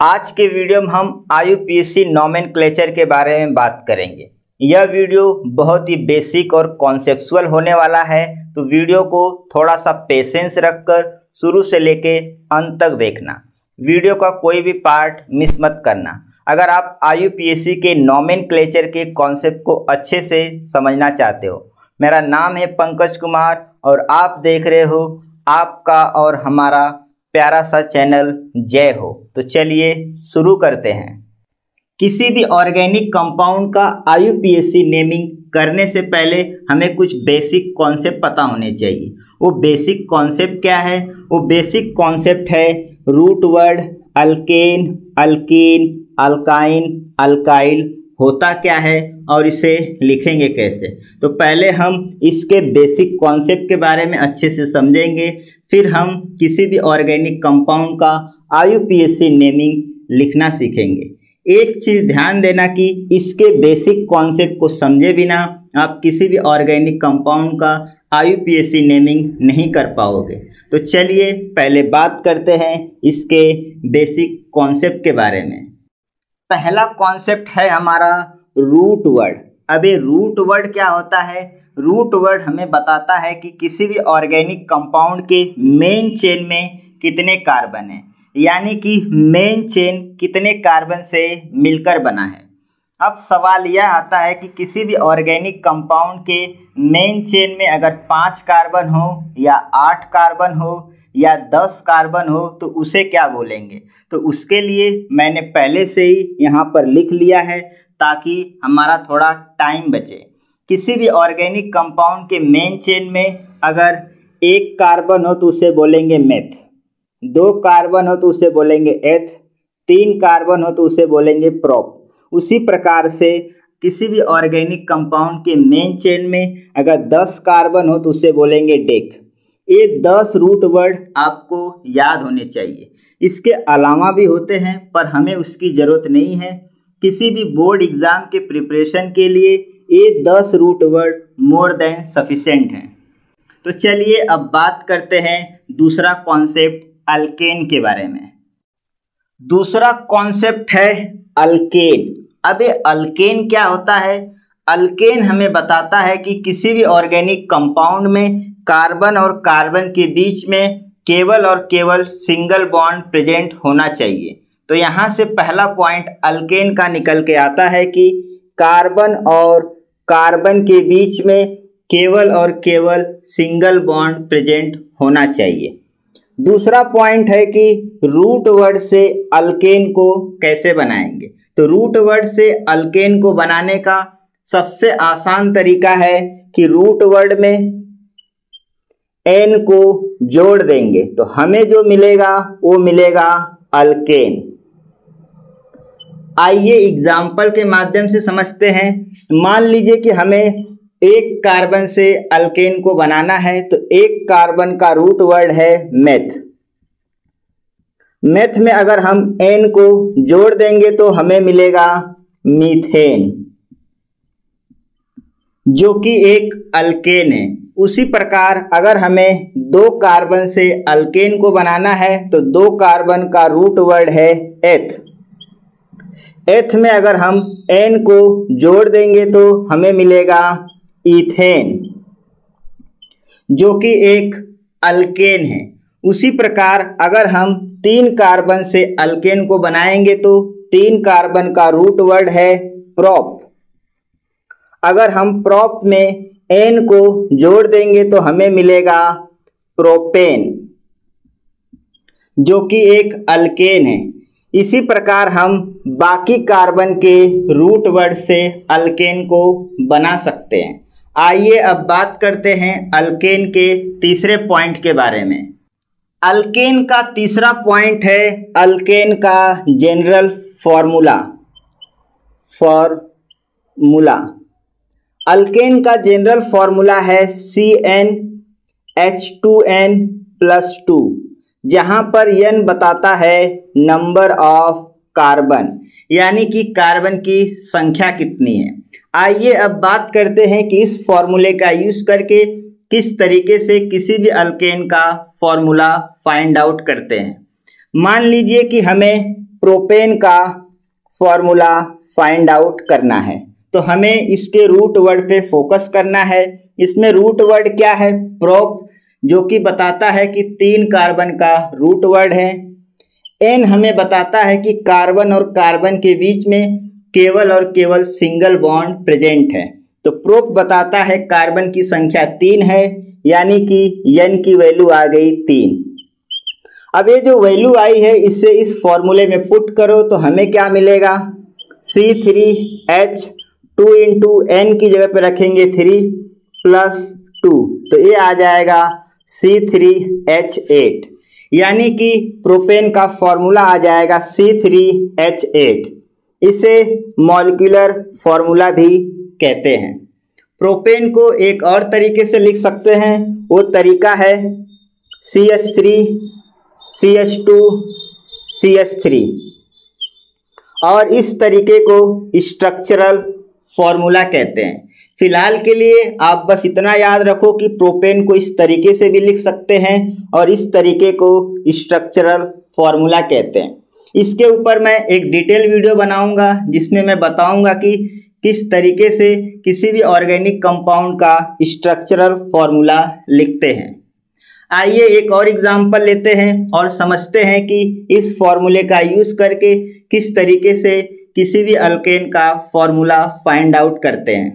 आज के वीडियो में हम आईयूपीएससी नॉमेन के बारे में बात करेंगे। यह वीडियो बहुत ही बेसिक और कॉन्सेप्चुअल होने वाला है तो वीडियो को थोड़ा सा पेशेंस रखकर शुरू से लेके अंत तक देखना। वीडियो का कोई भी पार्ट मिस मत करना। अगर आप आईयूपीएससी के नॉमेन के कॉन्सेप्ट को अच्छे से समझना चाहते हो, मेरा नाम है पंकज कुमार और आप देख रहे हो आपका और हमारा प्यारा सा चैनल जय हो। तो चलिए शुरू करते हैं। किसी भी ऑर्गेनिक कंपाउंड का आईयूपीएससी नेमिंग करने से पहले हमें कुछ बेसिक कॉन्सेप्ट पता होने चाहिए। वो बेसिक कॉन्सेप्ट क्या है? वो बेसिक कॉन्सेप्ट है root word, alkane, alkene, alkyne, alkyl होता क्या है और इसे लिखेंगे कैसे? तो पहले हम इसके बेसिक कॉन्सेप्ट के बारे में अच्छे से समझेंगे, फिर हम किसी भी ऑर्गेनिक कंपाउंड का आईयूपीएससी नेमिंग लिखना सीखेंगे। एक चीज़ ध्यान देना कि इसके बेसिक कॉन्सेप्ट को समझे बिना आप किसी भी ऑर्गेनिक कंपाउंड का आईयूपीएससी नेमिंग नहीं कर पाओगे। तो चलिए पहले बात करते हैं इसके बेसिक कॉन्सेप्ट के बारे में। पहला कॉन्सेप्ट है हमारा रूट वर्ड अबे रूट वर्ड क्या होता है? रूट वर्ड हमें बताता है कि किसी भी ऑर्गेनिक कंपाउंड के मेन चेन में कितने कार्बन हैं। यानी कि मेन चेन कितने कार्बन से मिलकर बना है। अब सवाल यह आता है कि किसी भी ऑर्गेनिक कंपाउंड के मेन चेन में अगर पाँच कार्बन हो या आठ कार्बन हो या दस कार्बन हो तो उसे क्या बोलेंगे? तो उसके लिए मैंने पहले से ही यहाँ पर लिख लिया है ताकि हमारा थोड़ा टाइम बचे। किसी भी ऑर्गेनिक कंपाउंड के मेन चेन में अगर एक कार्बन हो तो उसे बोलेंगे मेथ। दो कार्बन हो तो उसे बोलेंगे एथ। तीन कार्बन हो तो उसे बोलेंगे प्रोप। उसी प्रकार से किसी भी ऑर्गेनिक कंपाउंड के मेन चेन में अगर दस कार्बन हो तो उसे बोलेंगे डेक। ये दस रूट वर्ड आपको याद होने चाहिए। इसके अलावा भी होते हैं, पर हमें उसकी ज़रूरत नहीं है। किसी भी बोर्ड एग्ज़ाम के प्रिपरेशन के लिए ये दस root word more than sufficient हैं। तो चलिए अब बात करते हैं दूसरा कॉन्सेप्ट अल्केन के बारे में। दूसरा कॉन्सेप्ट है अल्केन अब ये अल्केन क्या होता है? अल्केन हमें बताता है कि किसी भी ऑर्गेनिक कंपाउंड में कार्बन और कार्बन के बीच में केवल और केवल सिंगल बॉन्ड प्रेजेंट होना चाहिए। तो यहाँ से पहला पॉइंट अल्केन का निकल के आता है कि कार्बन और कार्बन के बीच में केवल और केवल सिंगल बॉन्ड प्रेजेंट होना चाहिए। दूसरा पॉइंट है कि रूट वर्ड से अल्केन को कैसे बनाएँगे? तो रूट वर्ड से अल्केन को बनाने का सबसे आसान तरीका है कि रूट वर्ड में एन को जोड़ देंगे। तो हमें जो मिलेगा, वो मिलेगा अल्केन आइए एग्ज़ाम्पल के माध्यम से समझते हैं। मान लीजिए कि हमें एक कार्बन से अल्केन को बनाना है तो एक कार्बन का रूट वर्ड है मेथ मेथ में अगर हम एन को जोड़ देंगे तो हमें मिलेगा मीथेन जो कि एक अल्केन है। उसी प्रकार अगर हमें दो कार्बन से अल्केन को बनाना है तो दो कार्बन का रूट वर्ड है एथ एथ में अगर हम एन को जोड़ देंगे तो हमें मिलेगा इथेन जो कि एक अल्केन है। उसी प्रकार अगर हम तीन कार्बन से अल्केन को बनाएँगे तो तीन कार्बन का रूट वर्ड है प्रॉप अगर हम प्रॉप में एन को जोड़ देंगे तो हमें मिलेगा प्रोपेन जो कि एक अल्केन है। इसी प्रकार हम बाकी कार्बन के रूट वर्ड से अल्केन को बना सकते हैं। आइए अब बात करते हैं अल्केन के तीसरे पॉइंट के बारे में। अल्केन का तीसरा पॉइंट है अल्केन का जनरल फॉर्मूला फॉर्मूला अल्केन का जनरल फॉर्मूला है C n H two n plus two जहाँ पर एन बताता है नंबर ऑफ़ कार्बन यानी कि कार्बन की संख्या कितनी है। आइए अब बात करते हैं कि इस फॉर्मूले का यूज़ करके किस तरीके से किसी भी अल्केन का फॉर्मूला फाइंड आउट करते हैं। मान लीजिए कि हमें प्रोपेन का फॉर्मूला फाइंड आउट करना है। तो हमें इसके रूट वर्ड पे फोकस करना है। इसमें रूट वर्ड क्या है? प्रोप जो कि बताता है कि तीन कार्बन का रूट वर्ड है। एन हमें बताता है कि कार्बन और कार्बन के बीच में केवल और केवल सिंगल बॉन्ड प्रेजेंट है। तो प्रोप बताता है कार्बन की संख्या तीन है, यानी कि एन की वैल्यू आ गई तीन। अब ये जो वैल्यू आई है इससे इस फॉर्मूले में पुट करो तो हमें क्या मिलेगा? C three H two into n की जगह पे रखेंगे थ्री प्लस टू। तो ये आ जाएगा सी थ्री एच एट। यानी कि प्रोपेन का फॉर्मूला आ जाएगा सी थ्री एच एट। इसे मॉलिकुलर फॉर्मूला भी कहते हैं। प्रोपेन को एक और तरीके से लिख सकते हैं। वो तरीका है C H three, C H two, C H three. और इस तरीके को स्ट्रक्चरल फॉर्मूला कहते हैं। फ़िलहाल के लिए आप बस इतना याद रखो कि प्रोपेन को इस तरीके से भी लिख सकते हैं और इस तरीके को स्ट्रक्चरल फॉर्मूला कहते हैं। इसके ऊपर मैं एक डिटेल वीडियो बनाऊँगा, जिसमें मैं बताऊँगा कि किस तरीके से किसी भी ऑर्गेनिक कंपाउंड का स्ट्रक्चरल फॉर्मूला लिखते हैं। आइए एक और एग्ज़ाम्पल लेते हैं और समझते हैं कि इस फॉर्मूले का यूज़ करके किस तरीके से किसी भी अल्केन का फॉर्मूला फाइंड आउट करते हैं।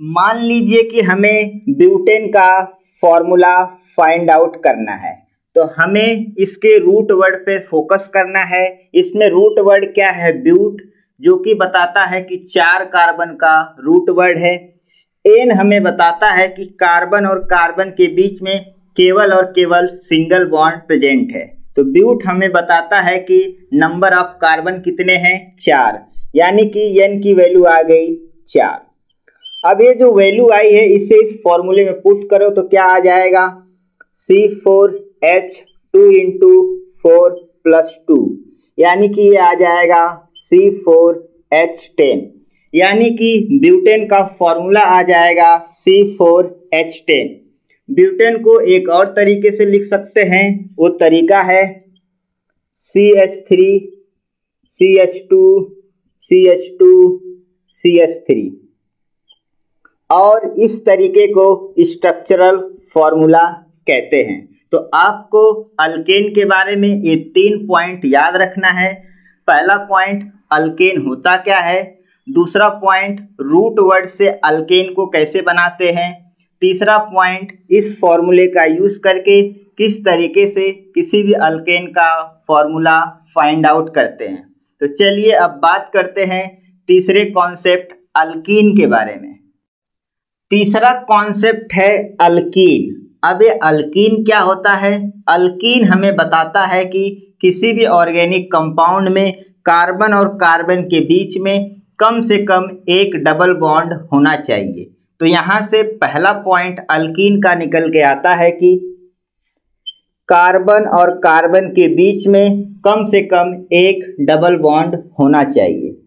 मान लीजिए कि हमें ब्यूटेन का फॉर्मूला फाइंड आउट करना है तो हमें इसके रूट वर्ड पे फोकस करना है। इसमें रूट वर्ड क्या है? ब्यूट जो कि बताता है कि चार कार्बन का रूट वर्ड है। एन हमें बताता है कि कार्बन और कार्बन के बीच में केवल और केवल सिंगल बॉन्ड प्रेजेंट है। तो ब्यूट हमें बताता है कि नंबर ऑफ़ कार्बन कितने हैं? चार। यानी कि एन की वैल्यू आ गई चार। अब ये जो वैल्यू आई है, इसे इस फॉर्मूले में पुट करो तो क्या आ जाएगा? C four H two into four plus two यानी कि ये आ जाएगा सी फोर एच टेन यानी कि ब्यूटेन का फॉर्मूला आ जाएगा C four H ten butane को एक और तरीके से लिख सकते हैं। वो तरीका है C H three C H two C H two C H three और इस तरीके को स्ट्रक्चरल फॉर्मूला कहते हैं। तो आपको अल्केन के बारे में ये तीन पॉइंट याद रखना है। पहला पॉइंट अल्केन होता क्या है? दूसरा पॉइंट रूट वर्ड से अल्केन को कैसे बनाते हैं? तीसरा पॉइंट इस फॉर्मूले का यूज़ करके किस तरीके से किसी भी अल्केन का फॉर्मूला फाइंड आउट करते हैं। तो चलिए अब बात करते हैं तीसरे कॉन्सेप्ट अल्कीन के बारे में। तीसरा कॉन्सेप्ट है अल्कीन अब ये अल्कीन क्या होता है? अल्कीन हमें बताता है कि किसी भी ऑर्गेनिक कंपाउंड में कार्बन और कार्बन के बीच में कम से कम एक डबल बॉन्ड होना चाहिए। तो यहाँ से पहला पॉइंट अल्कीन का निकल के आता है कि कार्बन और कार्बन के बीच में कम से कम एक डबल बॉन्ड होना चाहिए।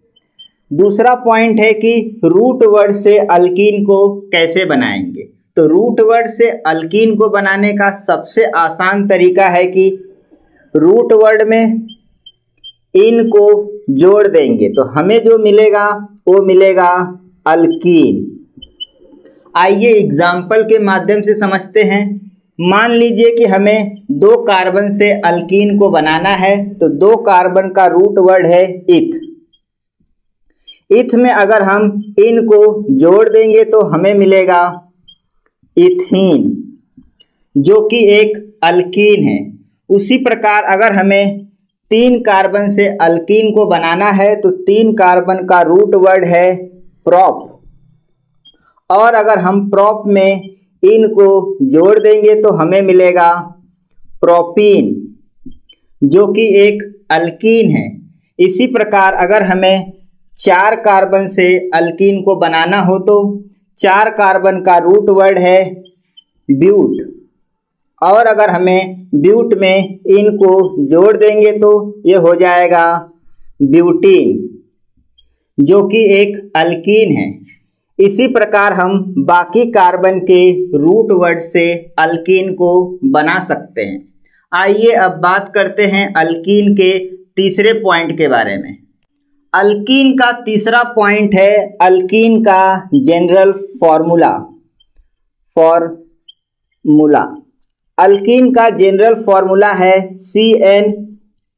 दूसरा पॉइंट है कि रूट वर्ड से अल्कीन को कैसे बनाएँगे? तो रूट वर्ड से अल्कीन को बनाने का सबसे आसान तरीका है कि रूट वर्ड में इन को जोड़ देंगे। तो हमें जो मिलेगा, वो मिलेगा अल्कीन आइए एग्ज़ाम्पल के माध्यम से समझते हैं। मान लीजिए कि हमें दो कार्बन से अल्कीन को बनाना है तो दो कार्बन का रूट वर्ड है इथ इथ में अगर हम इन को जोड़ देंगे तो हमें मिलेगा इथीन जो कि एक अल्कीन है। उसी प्रकार अगर हमें तीन कार्बन से अल्कीन को बनाना है तो तीन कार्बन का रूट वर्ड है प्रॉप और अगर हम प्रॉप में इन को जोड़ देंगे तो हमें मिलेगा प्रोपीन जो कि एक अल्कीन है। इसी प्रकार अगर हमें चार कार्बन से अल्कीन को बनाना हो तो चार कार्बन का रूट वर्ड है ब्यूट और अगर हमें ब्यूट में इनको जोड़ देंगे तो ये हो जाएगा ब्यूटीन जो कि एक अल्कीन है। इसी प्रकार हम बाकी कार्बन के रूट वर्ड से अल्कीन को बना सकते हैं। आइए अब बात करते हैं अल्कीन के तीसरे पॉइंट के बारे में। अल्कीन का तीसरा पॉइंट है अल्कीन का जनरल फॉर्मूला। फॉर्मूला। अल्कीन का जनरल फॉर्मूला है C n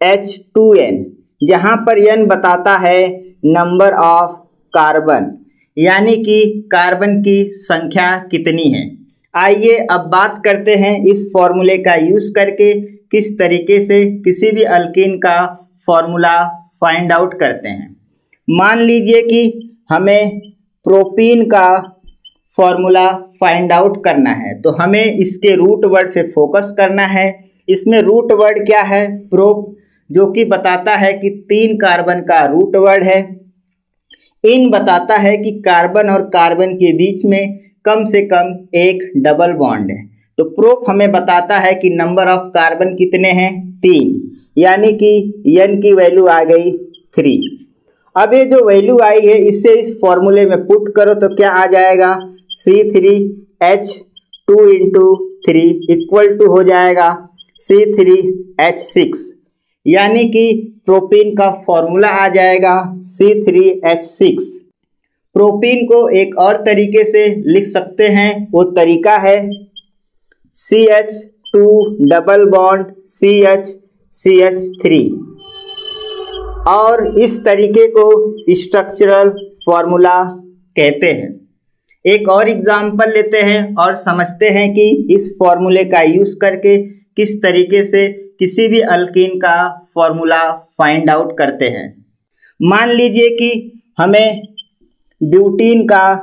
H two n जहाँ पर एन बताता है नंबर ऑफ़ कार्बन। यानी कि कार्बन की संख्या कितनी है? आइए अब बात करते हैं इस फॉर्मूले का यूज़ करके किस तरीके से किसी भी अल्किन का फॉर्मूला फाइंड आउट करते हैं। मान लीजिए कि हमें प्रोपीन का फॉर्मूला फाइंड आउट करना है तो हमें इसके रूट वर्ड पे फोकस करना है। इसमें रूट वर्ड क्या है? प्रोप, जो कि बताता है कि तीन कार्बन का रूट वर्ड है। इन बताता है कि कार्बन और कार्बन के बीच में कम से कम एक डबल बॉन्ड है। तो प्रोप हमें बताता है कि नंबर ऑफ़ कार्बन कितने हैं? तीन। यानी कि एन की वैल्यू आ गई थ्री। अब ये जो वैल्यू आई है, इससे इस फॉर्मूले में पुट करो तो क्या आ जाएगा? C three H two into three equal to हो जाएगा। C three H six. यानी कि प्रोपीन का फॉर्मूला आ जाएगा C three H six propene को एक और तरीके से लिख सकते हैं, वो तरीका है C H two double bond C H C H three और इस तरीके को स्ट्रक्चरल फॉर्मूला कहते हैं। एक और एग्ज़ाम्पल लेते हैं और समझते हैं कि इस फॉर्मूले का यूज़ करके किस तरीके से किसी भी अल्कीन का फॉर्मूला फाइंड आउट करते हैं। मान लीजिए कि हमें ब्यूटीन का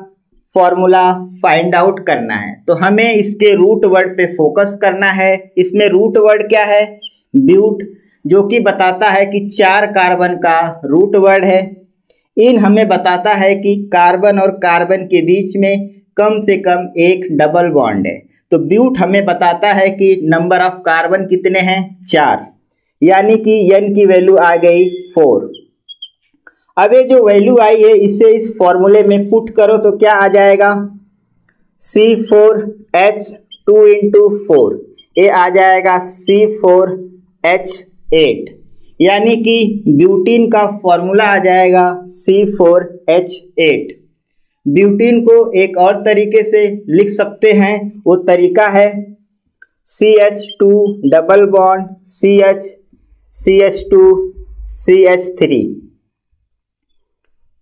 फॉर्मूला फाइंड आउट करना है तो हमें इसके रूट वर्ड पे फोकस करना है। इसमें रूट वर्ड क्या है? ब्यूट जो कि बताता है कि चार कार्बन का रूट वर्ड है। इन हमें बताता है कि कार्बन और कार्बन के बीच में कम से कम एक डबल बॉन्ड है। तो ब्यूट हमें बताता है कि नंबर ऑफ़ कार्बन कितने हैं? चार। यानी कि एन की वैल्यू आ गई फोर अब ये जो वैल्यू आई है, इसे इस फॉर्मूले में पुट करो तो क्या आ जाएगा? C four H two into four ये आ जाएगा सी फोर एच एट यानी कि ब्यूटीन का फॉर्मूला आ जाएगा C four H eight butene को एक और तरीके से लिख सकते हैं। वो तरीका है C H two double bond C H C H two C H three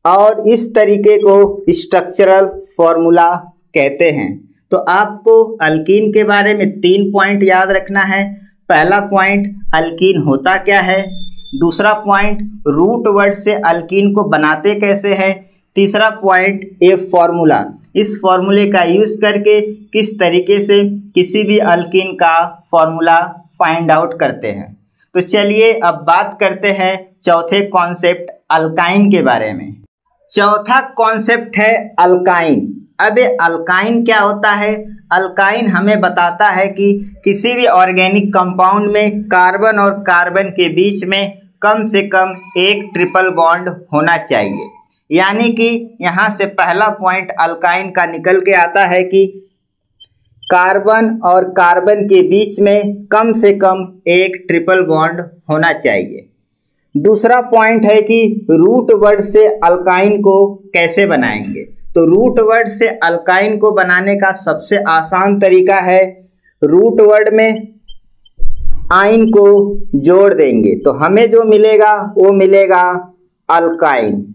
और इस तरीके को स्ट्रक्चरल फॉर्मूला कहते हैं। तो आपको अल्कीन के बारे में तीन पॉइंट याद रखना है। पहला पॉइंट अल्कीन होता क्या है? दूसरा पॉइंट रूट वर्ड से अल्कीन को बनाते कैसे हैं? तीसरा पॉइंट ए फॉर्मूला इस फॉर्मूले का यूज़ करके किस तरीके से किसी भी अल्किन का फॉर्मूला फाइंड आउट करते हैं। तो चलिए अब बात करते हैं चौथे कॉन्सेप्ट अल्काइन के बारे में। चौथा कॉन्सेप्ट है अल्काइन अब अल्काइन क्या होता है? अल्काइन हमें बताता है कि किसी भी ऑर्गेनिक कंपाउंड में कार्बन और कार्बन के बीच में कम से कम एक ट्रिपल बॉन्ड होना चाहिए। यानी कि यहाँ से पहला पॉइंट अल्काइन का निकल के आता है कि कार्बन और कार्बन के बीच में कम से कम एक ट्रिपल बॉन्ड होना चाहिए। दूसरा पॉइंट है कि रूट वर्ड से अल्काइन को कैसे बनाएँगे? तो रूट वर्ड से अल्काइन को बनाने का सबसे आसान तरीका है रूट वर्ड में आइन को जोड़ देंगे। तो हमें जो मिलेगा, वो मिलेगा अल्काइन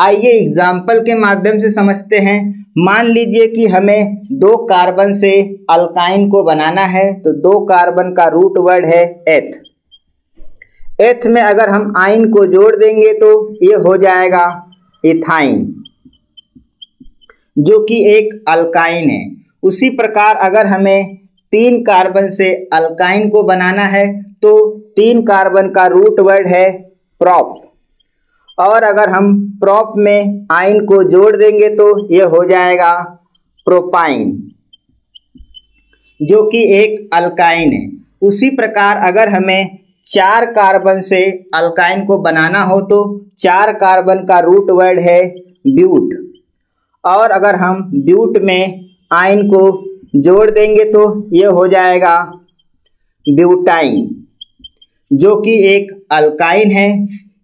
आइए एग्ज़ाम्पल के माध्यम से समझते हैं। मान लीजिए कि हमें दो कार्बन से अल्काइन को बनाना है तो दो कार्बन का रूट वर्ड है एथ एथ में अगर हम आइन को जोड़ देंगे तो ये हो जाएगा इथाइन जो कि एक अल्काइन है। उसी प्रकार अगर हमें तीन कार्बन से अल्काइन को बनाना है तो तीन कार्बन का रूट वर्ड है प्रॉप और अगर हम प्रॉप में आइन को जोड़ देंगे तो यह हो जाएगा प्रोपाइन जो कि एक अल्काइन है। उसी प्रकार अगर हमें चार कार्बन से अल्काइन को बनाना हो तो चार कार्बन का रूट वर्ड है ब्यूट और अगर हम ब्यूट में आइन को जोड़ देंगे तो ये हो जाएगा ब्यूटाइन जो कि एक अल्काइन है।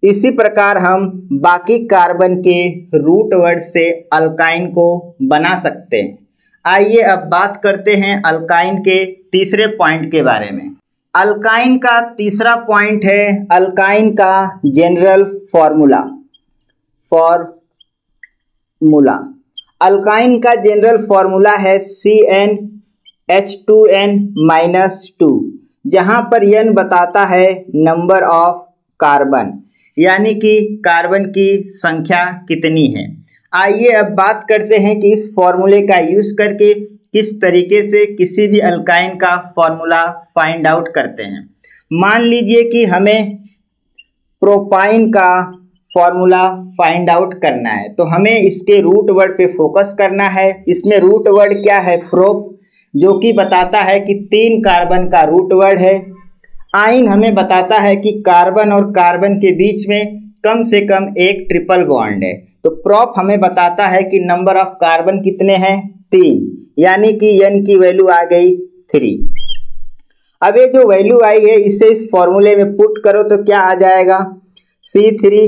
इसी प्रकार हम बाकी कार्बन के रूट वर्ड से अल्काइन को बना सकते हैं। आइए अब बात करते हैं अल्काइन के तीसरे पॉइंट के बारे में। अल्काइन का तीसरा पॉइंट है अल्काइन का जनरल फॉर्मूला फॉर्मूला अल्काइन का जनरल फॉर्मूला है C N H two N minus two जहाँ पर एन बताता है नंबर ऑफ़ कार्बन यानी कि कार्बन की संख्या कितनी है? आइए अब बात करते हैं कि इस फॉर्मूले का यूज़ करके किस तरीके से किसी भी अल्काइन का फॉर्मूला फाइंड आउट करते हैं। मान लीजिए कि हमें प्रोपाइन का फॉर्मूला फाइंड आउट करना है तो हमें इसके रूट वर्ड पे फोकस करना है। इसमें रूट वर्ड क्या है? प्रोप जो कि बताता है कि तीन कार्बन का रूट वर्ड है। आइन हमें बताता है कि कार्बन और कार्बन के बीच में कम से कम एक ट्रिपल बॉन्ड है। तो प्रॉप हमें बताता है कि नंबर ऑफ़ कार्बन कितने हैं? तीन। यानी कि एन की वैल्यू आ गई थ्री अब ये जो वैल्यू आई है, इसे इस फॉर्मूले में पुट करो तो क्या आ जाएगा? C three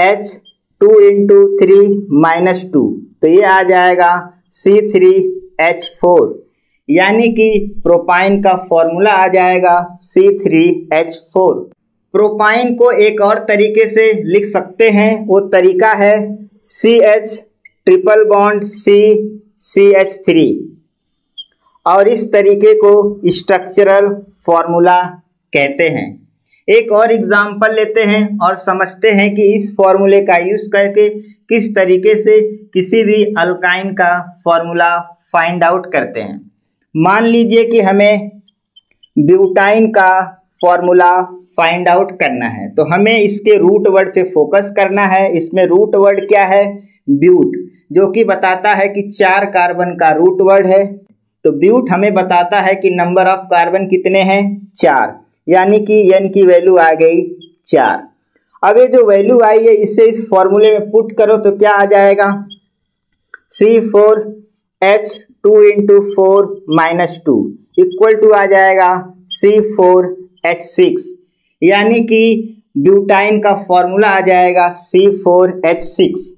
H two into three minus two तो ये आ जाएगा सी थ्री एच फोर यानी कि प्रोपाइन का फॉर्मूला आ जाएगा C three H four propyne को एक और तरीके से लिख सकते हैं। वो तरीका है C H triple bond C C H three और इस तरीके को स्ट्रक्चरल फॉर्मूला कहते हैं। एक और एग्ज़ाम्पल लेते हैं और समझते हैं कि इस फॉर्मूले का यूज़ करके किस तरीके से किसी भी अल्काइन का फॉर्मूला फाइंड आउट करते हैं। मान लीजिए कि हमें ब्यूटाइन का फॉर्मूला फाइंड आउट करना है तो हमें इसके रूट वर्ड पे फोकस करना है। इसमें रूट वर्ड क्या है? ब्यूट, जो कि बताता है कि चार कार्बन का रूट वर्ड है। तो ब्यूट हमें बताता है कि नंबर ऑफ़ कार्बन कितने हैं? चार, यानी कि एन की वैल्यू आ गई चार। अब ये जो वैल्यू आई है इससे इस फॉर्मूले में पुट करो तो क्या आ जाएगा? C four, H two into four minus two equal to आ जाएगा सी फोर एच सिक्स यानी कि ब्यूटाइन का फॉर्मूला आ जाएगा C four H six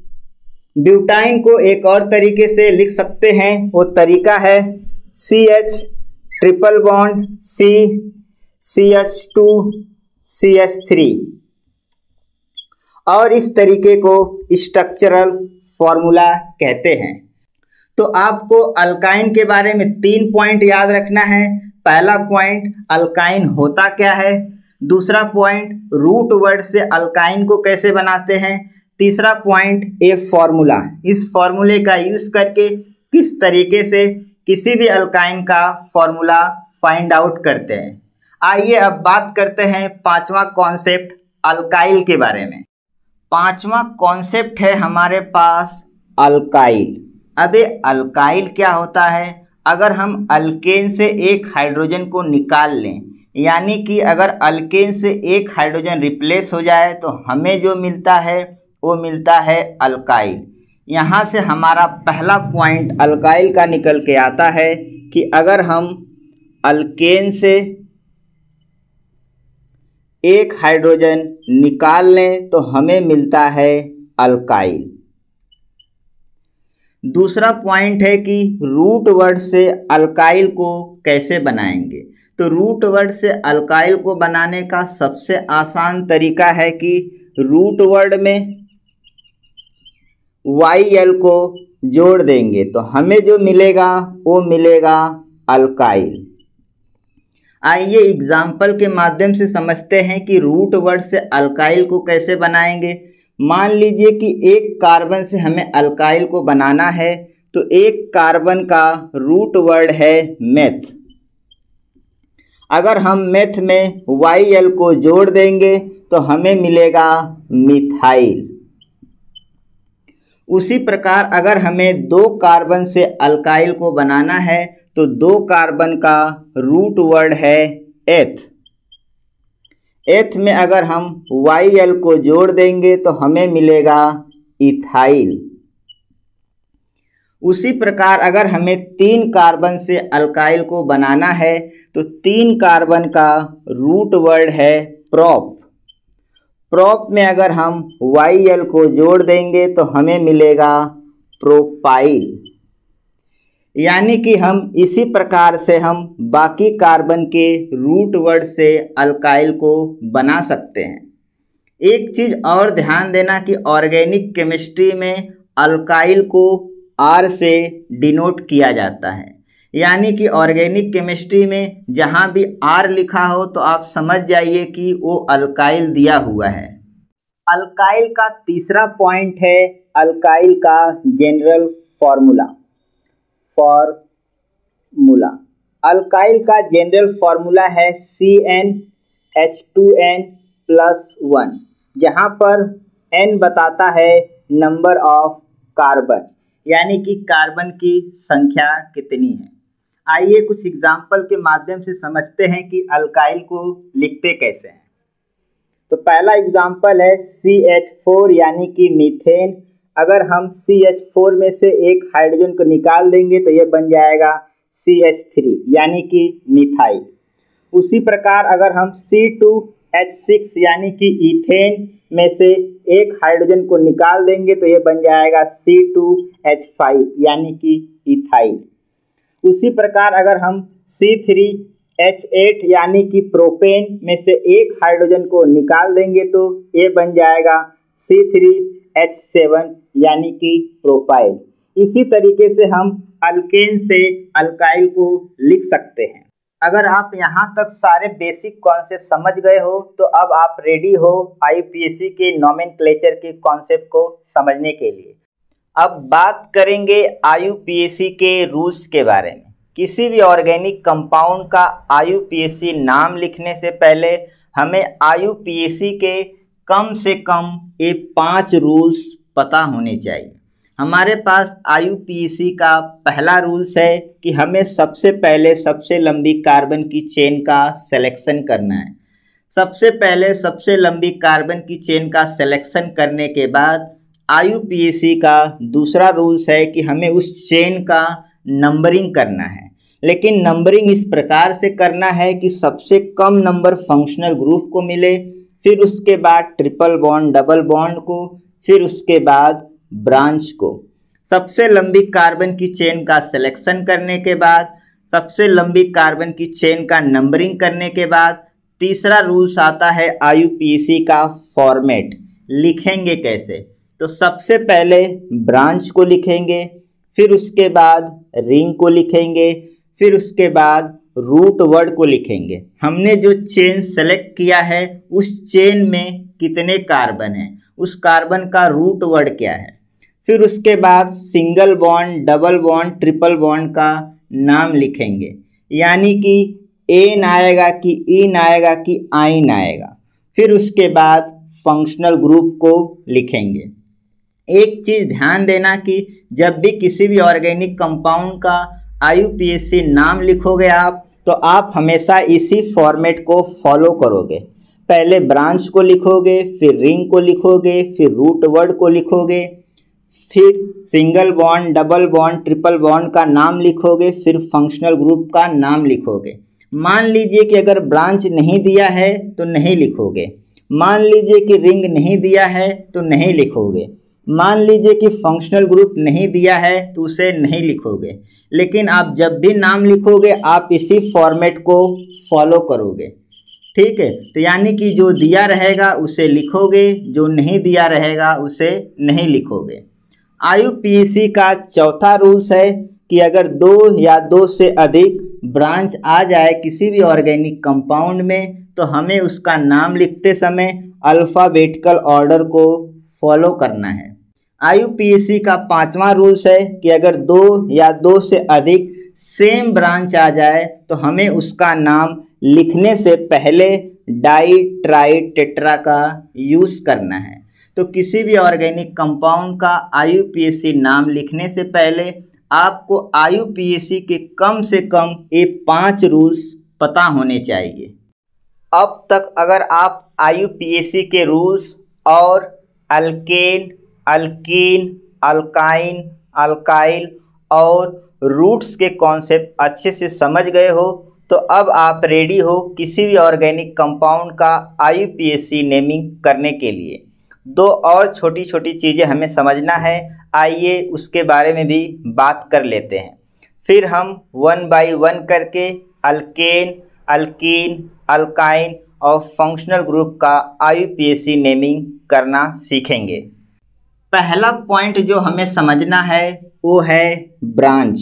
butyne को एक और तरीके से लिख सकते हैं। वो तरीका है C H triple bond C C H two C H three और इस तरीके को स्ट्रक्चरल फॉर्मूला कहते हैं। तो आपको अल्काइन के बारे में तीन पॉइंट याद रखना है। पहला पॉइंट अल्काइन होता क्या है? दूसरा पॉइंट रूट वर्ड से अल्काइन को कैसे बनाते हैं? तीसरा पॉइंट ए फॉर्मूला इस फॉर्मूले का यूज़ करके किस तरीके से किसी भी अल्काइन का फॉर्मूला फाइंड आउट करते हैं? आइए अब बात करते हैं पांचवा कॉन्सेप्ट अल्काइल के बारे में। पांचवा कॉन्सेप्ट है हमारे पास अल्काइल अबे अल्काइल क्या होता है? अगर हम अल्केन से एक हाइड्रोजन को निकाल लें, यानी कि अगर अल्केन से एक हाइड्रोजन रिप्लेस हो जाए तो हमें जो मिलता है, वो मिलता है अल्काइल यहाँ से हमारा पहला पॉइंट अल्काइल का निकल के आता है कि अगर हम अल्केन से एक हाइड्रोजन निकाल लें तो हमें मिलता है अल्काइल दूसरा पॉइंट है कि रूट वर्ड से अल्काइल को कैसे बनाएँगे? तो रूट वर्ड से अल्काइल को बनाने का सबसे आसान तरीका है कि रूट वर्ड में वाई एल को जोड़ देंगे। तो हमें जो मिलेगा, वो मिलेगा अल्काइल आइए एग्ज़ाम्पल के माध्यम से समझते हैं कि रूट वर्ड से अल्काइल को कैसे बनाएँगे। मान लीजिए कि एक कार्बन से हमें अल्काइल को बनाना है तो एक कार्बन का रूट वर्ड है मेथ अगर हम मेथ में वाई एल को जोड़ देंगे तो हमें मिलेगा मिथाइल उसी प्रकार अगर हमें दो कार्बन से अल्काइल को बनाना है तो दो कार्बन का रूट वर्ड है एथ एथ में अगर हम वाई एल को जोड़ देंगे तो हमें मिलेगा इथाइल। उसी प्रकार अगर हमें तीन कार्बन से अल्काइल को बनाना है तो तीन कार्बन का रूट वर्ड है प्रॉप। प्रॉप में अगर हम वाई एल को जोड़ देंगे तो हमें मिलेगा प्रोपाइल। यानी कि हम इसी प्रकार से हम बाकी कार्बन के रूट वर्ड से अल्काइल को बना सकते हैं। एक चीज़ और ध्यान देना कि ऑर्गेनिक केमिस्ट्री में अल्काइल को आर से डिनोट किया जाता है। यानी कि ऑर्गेनिक केमिस्ट्री में जहाँ भी आर लिखा हो तो आप समझ जाइए कि वो अल्काइल दिया हुआ है। अल्काइल का तीसरा पॉइंट है अल्काइल का जनरल फॉर्मूला फॉर्मूला अल्काइल का जनरल फॉर्मूला है C N H two N plus one जहाँ पर एन बताता है नंबर ऑफ़ कार्बन यानी कि कार्बन की संख्या कितनी है। आइए कुछ एग्ज़ाम्पल के माध्यम से समझते हैं कि अल्काइल को लिखते कैसे हैं। तो पहला एग्ज़ाम्पल है सी एच फोर यानी कि मीथेन अगर हम सी एच फोर में से एक हाइड्रोजन को निकाल देंगे तो ये बन जाएगा सी एच थ्री यानी कि मिथाइल उसी प्रकार अगर हम सी टू एच सिक्स यानी कि इथेन में से एक हाइड्रोजन को निकाल देंगे तो ये बन जाएगा सी टू एच फाइव यानी कि इथाइल उसी प्रकार अगर हम सी थ्री एच एट यानी कि प्रोपेन में से एक हाइड्रोजन को निकाल देंगे तो ये बन जाएगा सी थ्री एच सेवन यानी कि प्रोपाइल। इसी तरीके से हम अल्केन से अल्काइल को लिख सकते हैं। अगर आप यहाँ तक सारे बेसिक कॉन्सेप्ट समझ गए हो तो अब आप रेडी हो आईपीएससी के नॉमेन के कॉन्सेप्ट को समझने के लिए। अब बात करेंगे आईयूपीएससी के रूल्स के बारे में। किसी भी ऑर्गेनिक कंपाउंड का आईयूपीएससी नाम लिखने से पहले हमें आईयूपीएससी के कम से कम ये पाँच रूल्स पता होने चाहिए। हमारे पास आई का पहला रूल्स है कि हमें सबसे पहले सबसे लंबी कार्बन की चेन का सिलेक्शन करना है। सबसे पहले सबसे लंबी कार्बन की चेन का सिलेक्शन करने के बाद आई का दूसरा रूल्स है कि हमें उस चेन का नंबरिंग करना है। लेकिन नंबरिंग इस प्रकार से करना है कि सबसे कम नंबर फंक्शनल ग्रुप को मिले फिर उसके बाद ट्रिपल बॉन्ड डबल बॉन्ड को, फिर उसके बाद ब्रांच को। सबसे लंबी कार्बन की चेन का सिलेक्शन करने के बाद, सबसे लंबी कार्बन की चेन का नंबरिंग करने के बाद, तीसरा रूल्स आता है आईयूपीसी का फॉर्मेट लिखेंगे कैसे? तो सबसे पहले ब्रांच को लिखेंगे, फिर उसके बाद रिंग को लिखेंगे, फिर उसके बाद रूट वर्ड को लिखेंगे। हमने जो चेन सेलेक्ट किया है, उस चेन में कितने कार्बन हैं? उस कार्बन का रूट वर्ड क्या है? फिर उसके बाद single bond double bond triple bond का नाम लिखेंगे। यानी कि एन आएगा कि इन आएगा कि आइन आएगा। फिर उसके बाद फंक्शनल ग्रुप को लिखेंगे। एक चीज़ ध्यान देना कि जब भी किसी भी ऑर्गेनिक कंपाउंड का आई नाम लिखोगे आप तो आप हमेशा इसी फॉर्मेट को फॉलो करोगे। पहले ब्रांच को लिखोगे, फिर रिंग को लिखोगे, फिर रूट वर्ड को लिखोगे, फिर single bond double bond triple bond का नाम लिखोगे, फिर फंक्शनल ग्रुप का नाम लिखोगे। मान लीजिए कि अगर ब्रांच नहीं दिया है तो नहीं लिखोगे। मान लीजिए कि रिंग नहीं दिया है तो नहीं लिखोगे। मान लीजिए कि फंक्शनल ग्रुप नहीं दिया है तो उसे नहीं लिखोगे। लेकिन आप जब भी नाम लिखोगे, आप इसी फॉर्मेट को फॉलो करोगे। ठीक है? तो यानी कि जो दिया रहेगा, उसे लिखोगे, जो नहीं दिया रहेगा, उसे नहीं लिखोगे। आईयूपीएसी का चौथा रूल्स है कि अगर दो या दो से अधिक ब्रांच आ जाए किसी भी ऑर्गेनिक कंपाउंड में तो हमें उसका नाम लिखते समय अल्फ़ाबेटिकल ऑर्डर को फॉलो करना है। आईयूपीएसी का पांचवा रूल्स है कि अगर दो या दो से अधिक सेम ब्रांच आ जाए तो हमें उसका नाम लिखने से पहले डाई ट्राई टेट्रा का यूज़ करना है। तो किसी भी ऑर्गेनिक कंपाउंड का आई नाम लिखने से पहले आपको आई के कम से कम ये पाँच रूल्स पता होने चाहिए। अब तक अगर आप आई के रूल्स और अल्केन अल्कीन, अल्काइन, अल्काइल और रूट्स के कॉन्सेप्ट अच्छे से समझ गए हो तो अब आप रेडी हो किसी भी ऑर्गेनिक कंपाउंड का आई नेमिंग करने के लिए। दो और छोटी छोटी चीज़ें हमें समझना है, आइए उसके बारे में भी बात कर लेते हैं। फिर हम वन बाई वन करके अल्केन, अल्कीन, अल्काइन और फंक्शनल ग्रुप का आई नेमिंग करना सीखेंगे। पहला पॉइंट जो हमें समझना है, वो है ब्रांच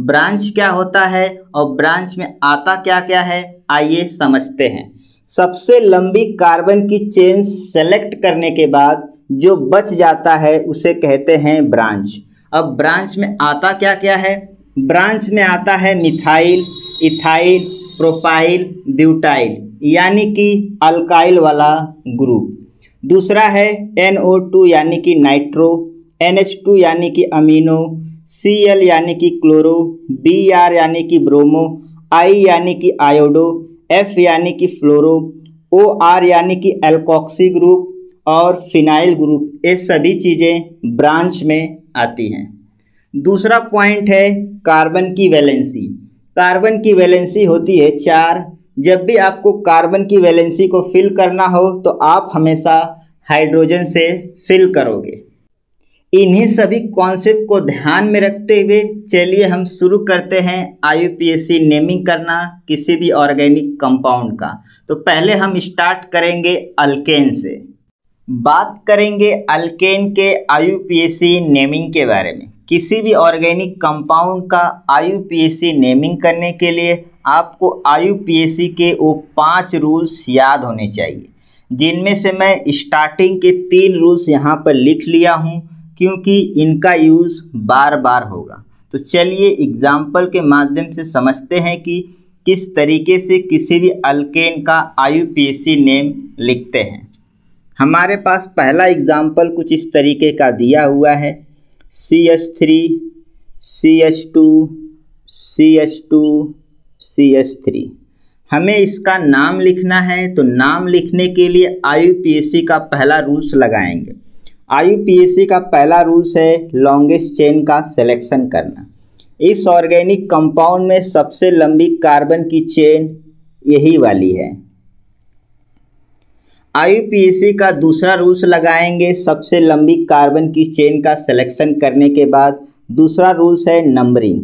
ब्रांच क्या होता है और ब्रांच में आता क्या क्या है, आइए समझते हैं. सबसे लंबी कार्बन की चेन सेलेक्ट करने के बाद जो बच जाता है, उसे कहते हैं ब्रांच अब ब्रांच में आता क्या क्या है? ब्रांच में आता है मिथाइल इथाइल प्रोपाइल ब्यूटाइल यानी कि अल्काइल वाला ग्रुप दूसरा है NO2 यानी कि नाइट्रो NH2 यानी कि अमीनो, Cl यानी कि क्लोरो, Br यानी कि ब्रोमो, I यानी कि आयोडो, F यानी कि फ्लोरो OR यानी कि एल्कोक्सी ग्रुप और फिनाइल ग्रुप ये सभी चीज़ें ब्रांच में आती हैं। दूसरा पॉइंट है कार्बन की वैलेंसी कार्बन की वैलेंसी होती है चार जब भी आपको कार्बन की वैलेंसी को फिल करना हो तो आप हमेशा हाइड्रोजन से फिल करोगे। इन्हीं सभी कॉन्सेप्ट को ध्यान में रखते हुए चलिए हम शुरू करते हैं आई नेमिंग करना किसी भी ऑर्गेनिक कंपाउंड का। तो पहले हम स्टार्ट करेंगे अल्केन से। बात करेंगे अल्केन के आई नेमिंग के बारे में। किसी भी ऑर्गेनिक कंपाउंड का आई नेमिंग करने के लिए आपको आई के वो पाँच रूल्स याद होने चाहिए। जिनमें से मैं स्टार्टिंग के तीन रूल्स यहाँ पर लिख लिया हूँ, क्योंकि इनका यूज़ बार बार होगा। तो चलिए एग्ज़ाम्पल के माध्यम से समझते हैं कि किस तरीके से किसी भी अल्केन का आई नेम लिखते हैं। हमारे पास पहला एग्ज़ाम्पल कुछ इस तरीके का दिया हुआ है। C H three, C H two, C H two C H three हमें इसका नाम लिखना है तो नाम लिखने के लिए आई का पहला रूल्स लगाएँगे। आई का पहला रूल्स है लॉन्गेस्ट चेन का सिलेक्शन करना। इस ऑर्गेनिक कंपाउंड में सबसे लंबी कार्बन की चेन यही वाली है। आई का दूसरा रूल्स लगाएँगे, सबसे लंबी कार्बन की चेन का सिलेक्शन करने के बाद दूसरा रूल्स है नंबरिंग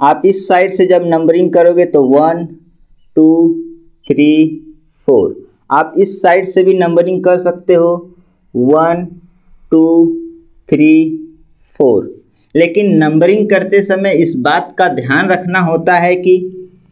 आप इस साइड से जब नंबरिंग करोगे तो वन टू थ्री फोर आप इस साइड से भी नंबरिंग कर सकते हो। वन टू थ्री फोर लेकिन नंबरिंग करते समय इस बात का ध्यान रखना होता है कि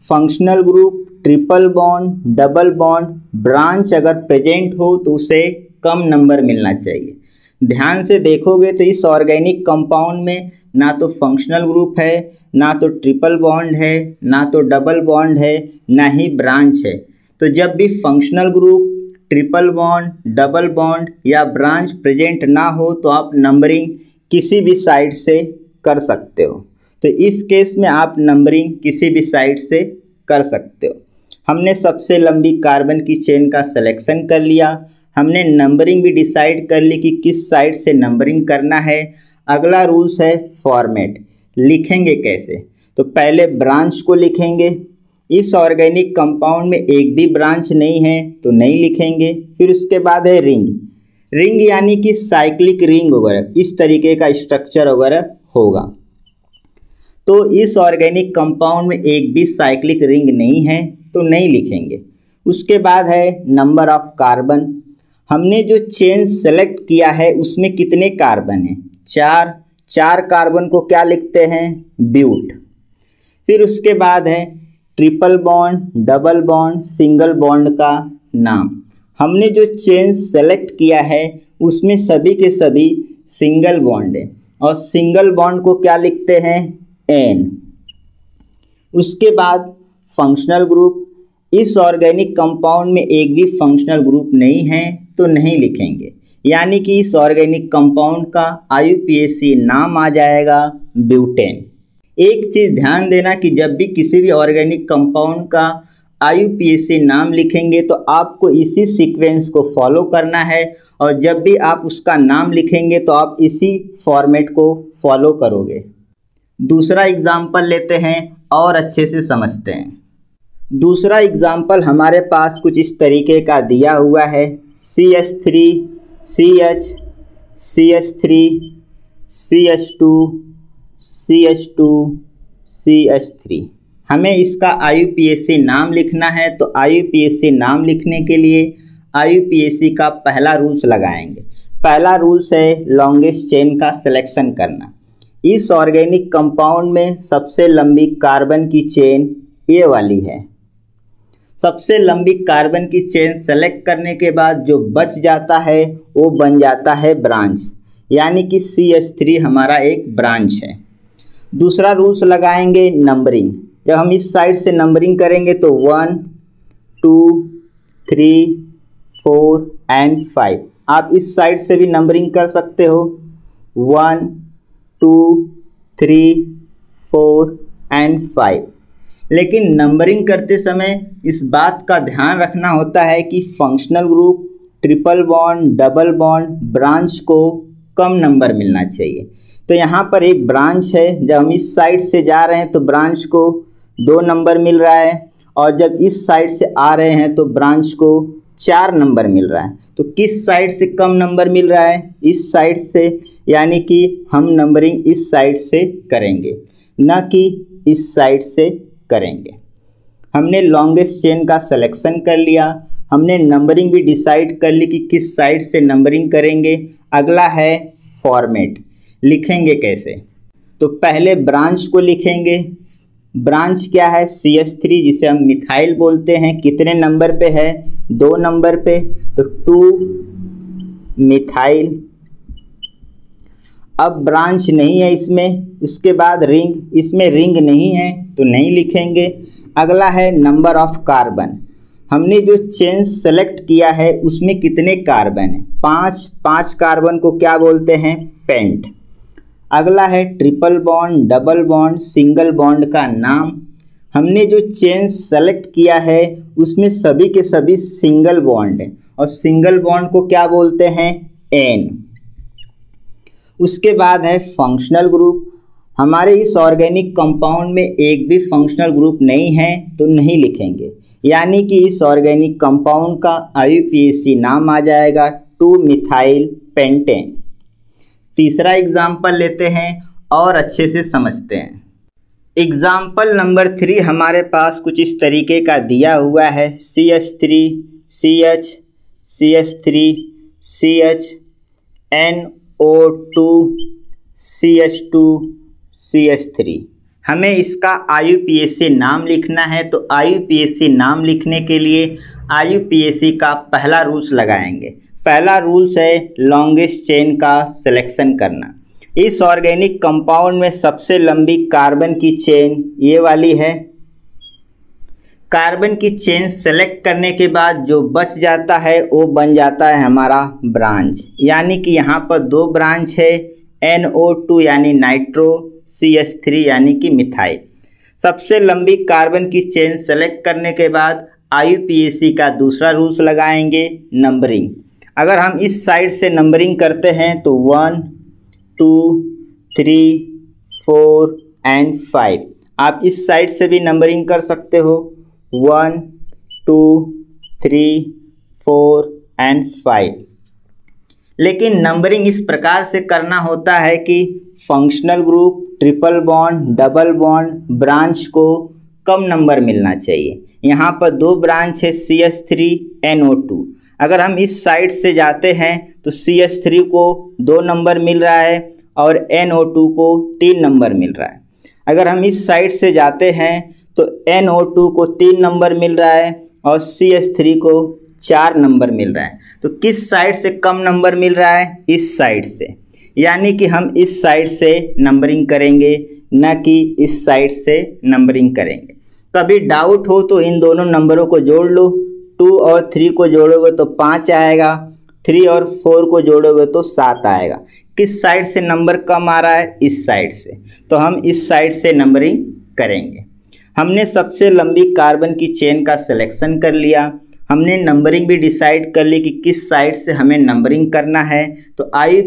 functional group triple bond double bond branch अगर प्रेजेंट हो तो उसे कम नंबर मिलना चाहिए। ध्यान से देखोगे तो इस ऑर्गेनिक कंपाउंड में ना तो फंक्शनल ग्रुप है ना तो ट्रिपल बॉन्ड है, ना तो डबल बॉन्ड है, ना ही ब्रांच है। तो जब भी functional group triple bond double bond या ब्रांच प्रेजेंट ना हो तो आप नंबरिंग किसी भी साइड से कर सकते हो। तो इस केस में आप नंबरिंग किसी भी साइड से कर सकते हो। हमने सबसे लंबी कार्बन की चेन का सिलेक्शन कर लिया। हमने नंबरिंग भी डिसाइड कर ली कि किस साइड से नंबरिंग करना है। अगला रूल्स है फॉर्मेट लिखेंगे कैसे? तो पहले ब्रांच को लिखेंगे। इस ऑर्गेनिक कंपाउंड में एक भी ब्रांच नहीं है तो नहीं लिखेंगे। फिर उसके बाद है रिंग। रिंग यानी कि साइक्लिक रिंग वगैरह, इस तरीके का स्ट्रक्चर वगैरह होगा। तो इस ऑर्गेनिक कंपाउंड में एक भी साइक्लिक रिंग नहीं है तो नहीं लिखेंगे। उसके बाद है नंबर ऑफ़ कार्बन। हमने जो चेन सेलेक्ट किया है, उसमें कितने कार्बन हैं? चार चार कार्बन को क्या लिखते हैं? ब्यूट। फिर उसके बाद है, triple bond, double bond, single bond का नाम। हमने जो चेन सेलेक्ट किया है, उसमें सभी के सभी सिंगल बॉन्ड है। और सिंगल बॉन्ड को क्या लिखते हैं? एन। उसके बाद फंक्शनल ग्रुप। इस ऑर्गेनिक कंपाउंड में एक भी फंक्शनल ग्रुप नहीं है तो नहीं लिखेंगे। यानी कि इस ऑर्गेनिक कंपाउंड का आई नाम आ जाएगा ब्यूटेन। एक चीज़ ध्यान देना कि जब भी किसी भी ऑर्गेनिक कंपाउंड का आई नाम लिखेंगे तो आपको इसी सीक्वेंस को फॉलो करना है और जब भी आप उसका नाम लिखेंगे तो आप इसी फॉर्मेट को फॉलो करोगे। दूसरा एग्ज़ाम्पल लेते हैं और अच्छे से समझते हैं। दूसरा एग्ज़ाम्पल हमारे पास कुछ इस तरीके का दिया हुआ है। C S three C H C H three C H two C H two C H three हमें इसका आई नाम लिखना है तो आई नाम लिखने के लिए आई का पहला रूल्स लगाएँगे। पहला रूल्स है लॉन्गेस्ट चेन का सिलेक्शन करना। इस ऑर्गेनिक कंपाउंड में सबसे लंबी कार्बन की चेन ये वाली है। सबसे लंबी कार्बन की चेन सेलेक्ट करने के बाद जो बच जाता है वो बन जाता है ब्रांच। यानी कि सी एच थ्री हमारा एक ब्रांच है। दूसरा रूल्स लगाएँगे नंबरिंग। जब हम इस साइड से नंबरिंग करेंगे तो one, two, three, four and five. आप इस साइड से भी नंबरिंग कर सकते हो। One, two, three, four and five. लेकिन नंबरिंग करते समय इस बात का ध्यान रखना होता है कि functional group triple bond double bond branch को कम नंबर मिलना चाहिए। तो यहाँ पर एक ब्रांच है, जब हम इस साइड से जा रहे हैं तो ब्रांच को दो नंबर मिल रहा है, और जब इस साइड से आ रहे हैं तो ब्रांच को चार नंबर मिल रहा है। तो किस साइड से कम नंबर मिल रहा है? इस साइड से, यानी कि हम नंबरिंग इस साइड से करेंगे, न कि इस साइड से करेंगे। हमने लॉन्गेस्ट चेन का सिलेक्शन कर लिया हमने नंबरिंग भी डिसाइड कर ली कि किस साइड से नंबरिंग करेंगे। अगला है फॉर्मेट लिखेंगे कैसे? तो पहले ब्रांच को लिखेंगे। ब्रांच क्या है? सी एस थ्री जिसे हम मिथाइल बोलते हैं। कितने नंबर पे है? दो नंबर पे। तो टू मिथाइल अब ब्रांच नहीं है इसमें। उसके बाद रिंग इसमें रिंग नहीं है तो नहीं लिखेंगे। अगला है नंबर ऑफ़ कार्बन हमने जो चेन सेलेक्ट किया है, उसमें कितने कार्बन है? पाँच पाँच कार्बन को क्या बोलते हैं? पेंट अगला है triple bond double bond single bond का नाम। हमने जो चेन सेलेक्ट किया है, उसमें सभी के सभी सिंगल बॉन्ड है। और सिंगल बॉन्ड को क्या बोलते हैं? एन उसके बाद है फंक्शनल ग्रुप हमारे इस ऑर्गेनिक कंपाउंड में एक भी फंक्शनल ग्रुप नहीं है तो नहीं लिखेंगे। यानी कि इस ऑर्गेनिक कंपाउंड का आई नाम आ जाएगा टू मिथाइल पेंटेन। तीसरा एग्ज़ाम्पल लेते हैं और अच्छे से समझते हैं। एग्ज़ाम्पल नंबर थ्री हमारे पास कुछ इस तरीके का दिया हुआ है। C H three C H C H three C H N O two C H two C H three हमें इसका सी नाम लिखना है तो सी नाम लिखने के लिए सी का पहला रूल्स लगाएँगे। पहला रूल्स है लॉन्गेस्ट चेन का सिलेक्शन करना। इस ऑर्गेनिक कंपाउंड में सबसे लंबी कार्बन की चेन ये वाली है। कार्बन की चेन सेलेक्ट करने के बाद जो बच जाता है, वो बन जाता है हमारा ब्रांच यानी कि यहाँ पर दो ब्रांच है NO2 यानी नाइट्रो सी एच थ्री यानी कि मिथाइल। सबसे लंबी कार्बन की चेन सेलेक्ट करने के बाद आई का दूसरा रूल्स लगाएँगे नंबरिंग अगर हम इस साइड से नंबरिंग करते हैं तो one two three four and five आप इस साइड से भी नंबरिंग कर सकते हो। One two three four and five लेकिन नंबरिंग इस प्रकार से करना होता है कि functional group triple bond double bond branch को कम नंबर मिलना चाहिए। यहाँ पर दो ब्रांच है C S three N O two अगर हम इस साइड से जाते हैं तो सी एस थ्री को दो नंबर मिल रहा है और एन ओ टू को तीन नंबर मिल रहा है। अगर हम इस साइड से जाते हैं तो एन ओ टू को तीन नंबर मिल रहा है और सी एस थ्री को चार नंबर मिल रहा है। तो किस साइड से कम नंबर मिल रहा है? इस साइड से। यानी कि हम इस साइड से नंबरिंग करेंगे, न कि इस साइड से नंबरिंग करेंगे। कभी डाउट हो तो इन दोनों नंबरों को जोड़ लो। टू और थ्री को जोड़ोगे तो पाँच आएगा। थ्री और फोर को जोड़ोगे तो सात आएगा। किस साइड से नंबर कम आ रहा है? इस साइड से। तो हम इस साइड से नंबरिंग करेंगे। हमने सबसे लंबी कार्बन की चेन का सिलेक्शन कर लिया। हमने नंबरिंग भी डिसाइड कर ली कि किस साइड से हमें नंबरिंग करना है। तो आई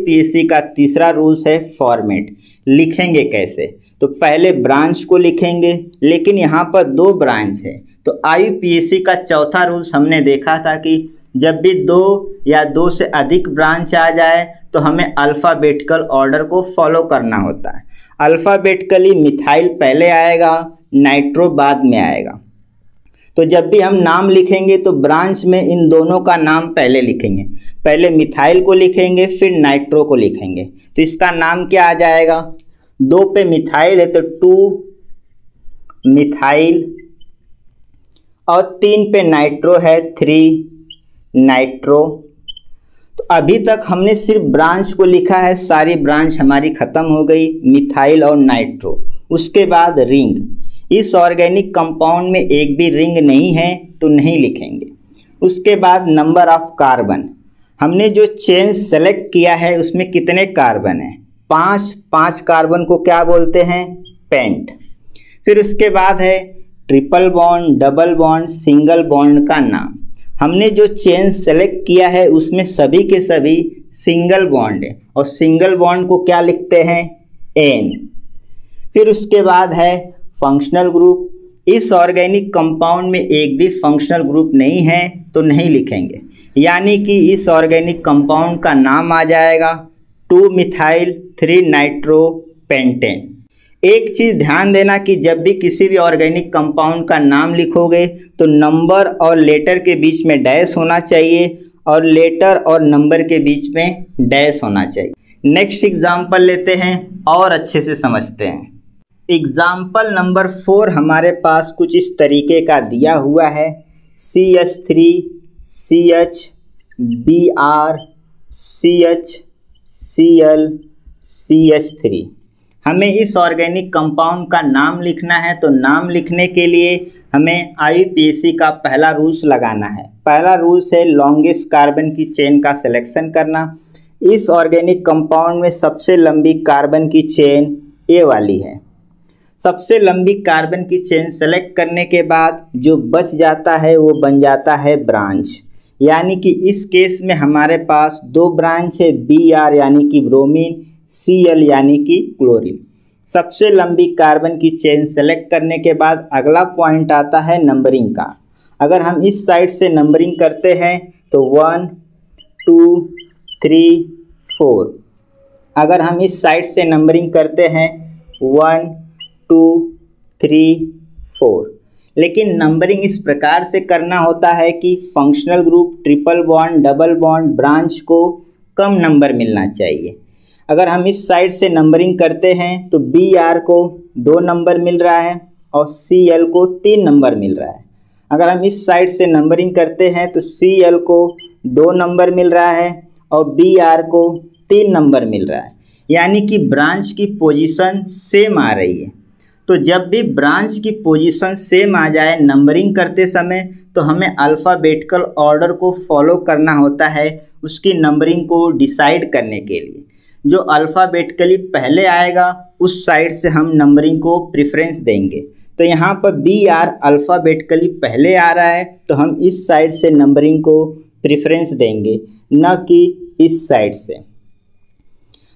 का तीसरा रूल्स है फॉर्मेट लिखेंगे कैसे? तो पहले ब्रांच को लिखेंगे, लेकिन यहाँ पर दो ब्रांच है। तो आई का चौथा रूल्स हमने देखा था कि जब भी दो या दो से अधिक ब्रांच आ जाए तो हमें अल्फ़ाबेटिकल ऑर्डर को फॉलो करना होता है। अल्फ़ाबेटिकली मिथाइल पहले आएगा नाइट्रो बाद में आएगा। तो जब भी हम नाम लिखेंगे तो ब्रांच में इन दोनों का नाम पहले लिखेंगे। पहले मिथाइल को लिखेंगे, फिर नाइट्रो को लिखेंगे। तो इसका नाम क्या आ जाएगा? दो पे मिथाइल है तो टू मिथाइल और तीन पे नाइट्रो है, थ्री नाइट्रो। तो अभी तक हमने सिर्फ़ ब्रांच को लिखा है, सारी ब्रांच हमारी ख़त्म हो गई, मिथाइल और नाइट्रो। उसके बाद रिंग। इस ऑर्गेनिक कंपाउंड में एक भी रिंग नहीं है तो नहीं लिखेंगे। उसके बाद नंबर ऑफ़ कार्बन। हमने जो चेन सेलेक्ट किया है, उसमें कितने कार्बन हैं? पाँच। पाँच कार्बन को क्या बोलते हैं? पेंट। फिर उसके बाद है, triple bond, double bond, single bond का नाम। हमने जो चेन सेलेक्ट किया है, उसमें सभी के सभी सिंगल बॉन्ड है। और सिंगल बॉन्ड को क्या लिखते हैं? एन। फिर उसके बाद है फंक्शनल ग्रुप इस ऑर्गेनिक कंपाउंड में एक भी फंक्शनल ग्रुप नहीं है तो नहीं लिखेंगे। यानी कि इस ऑर्गेनिक कंपाउंड का नाम आ जाएगा two methyl three nitro pentane एक चीज़ ध्यान देना कि जब भी किसी भी ऑर्गेनिक कंपाउंड का नाम लिखोगे तो नंबर और लेटर के बीच में डैश होना चाहिए और लेटर और नंबर के बीच में डैश होना चाहिए। नेक्स्ट एग्ज़ाम्पल लेते हैं और अच्छे से समझते हैं। एग्ज़ाम्पल नंबर फोर हमारे पास कुछ इस तरीके का दिया हुआ है। C H three C H B R C H C L C H three हमें इस ऑर्गेनिक कंपाउंड का नाम लिखना है तो नाम लिखने के लिए हमें आई का पहला रूल्स लगाना है। पहला रूल्स है लॉन्गेस्ट कार्बन की चेन का सिलेक्शन करना। इस ऑर्गेनिक कंपाउंड में सबसे लंबी कार्बन की चेन ए वाली है। सबसे लंबी कार्बन की चेन सेलेक्ट करने के बाद जो बच जाता है, वो बन जाता है ब्रांच यानी कि इस केस में हमारे पास दो ब्रांच है बी आर यानी कि ब्रोमीन सी एल यानी कि क्लोरीन सबसे लंबी कार्बन की चेन सेलेक्ट करने के बाद अगला पॉइंट आता है नंबरिंग का. अगर हम इस साइड से नंबरिंग करते हैं तो वन टू थ्री फोर अगर हम इस साइड से नंबरिंग करते हैं वन टू, थ्री, फोर। लेकिन नंबरिंग इस प्रकार से करना होता है कि functional group, triple bond, double bond, branch को कम नंबर मिलना चाहिए। अगर हम इस साइड से नंबरिंग करते हैं तो बी आर को दो नंबर मिल रहा है और सी एल को तीन नंबर मिल रहा है। अगर हम इस साइड से नंबरिंग करते हैं तो सी एल को दो नंबर मिल रहा है और बी आर को तीन नंबर मिल रहा है। यानी कि ब्रांच की पोजीशन सेम आ रही है। तो जब भी ब्रांच की पोजीशन सेम आ जाए, नंबरिंग करते समय तो हमें अल्फ़ाबेटिकल ऑर्डर को फॉलो करना होता है उसकी नंबरिंग को डिसाइड करने के लिए। जो अल्फ़ाबेटिकली पहले आएगा, उस साइड से हम नंबरिंग को प्रेफरेंस देंगे। तो यहाँ पर बी आर अल्फ़ाबेटिकली पहले आ रहा है तो हम इस साइड से नंबरिंग को प्रेफरेंस देंगे, न कि इस साइड से।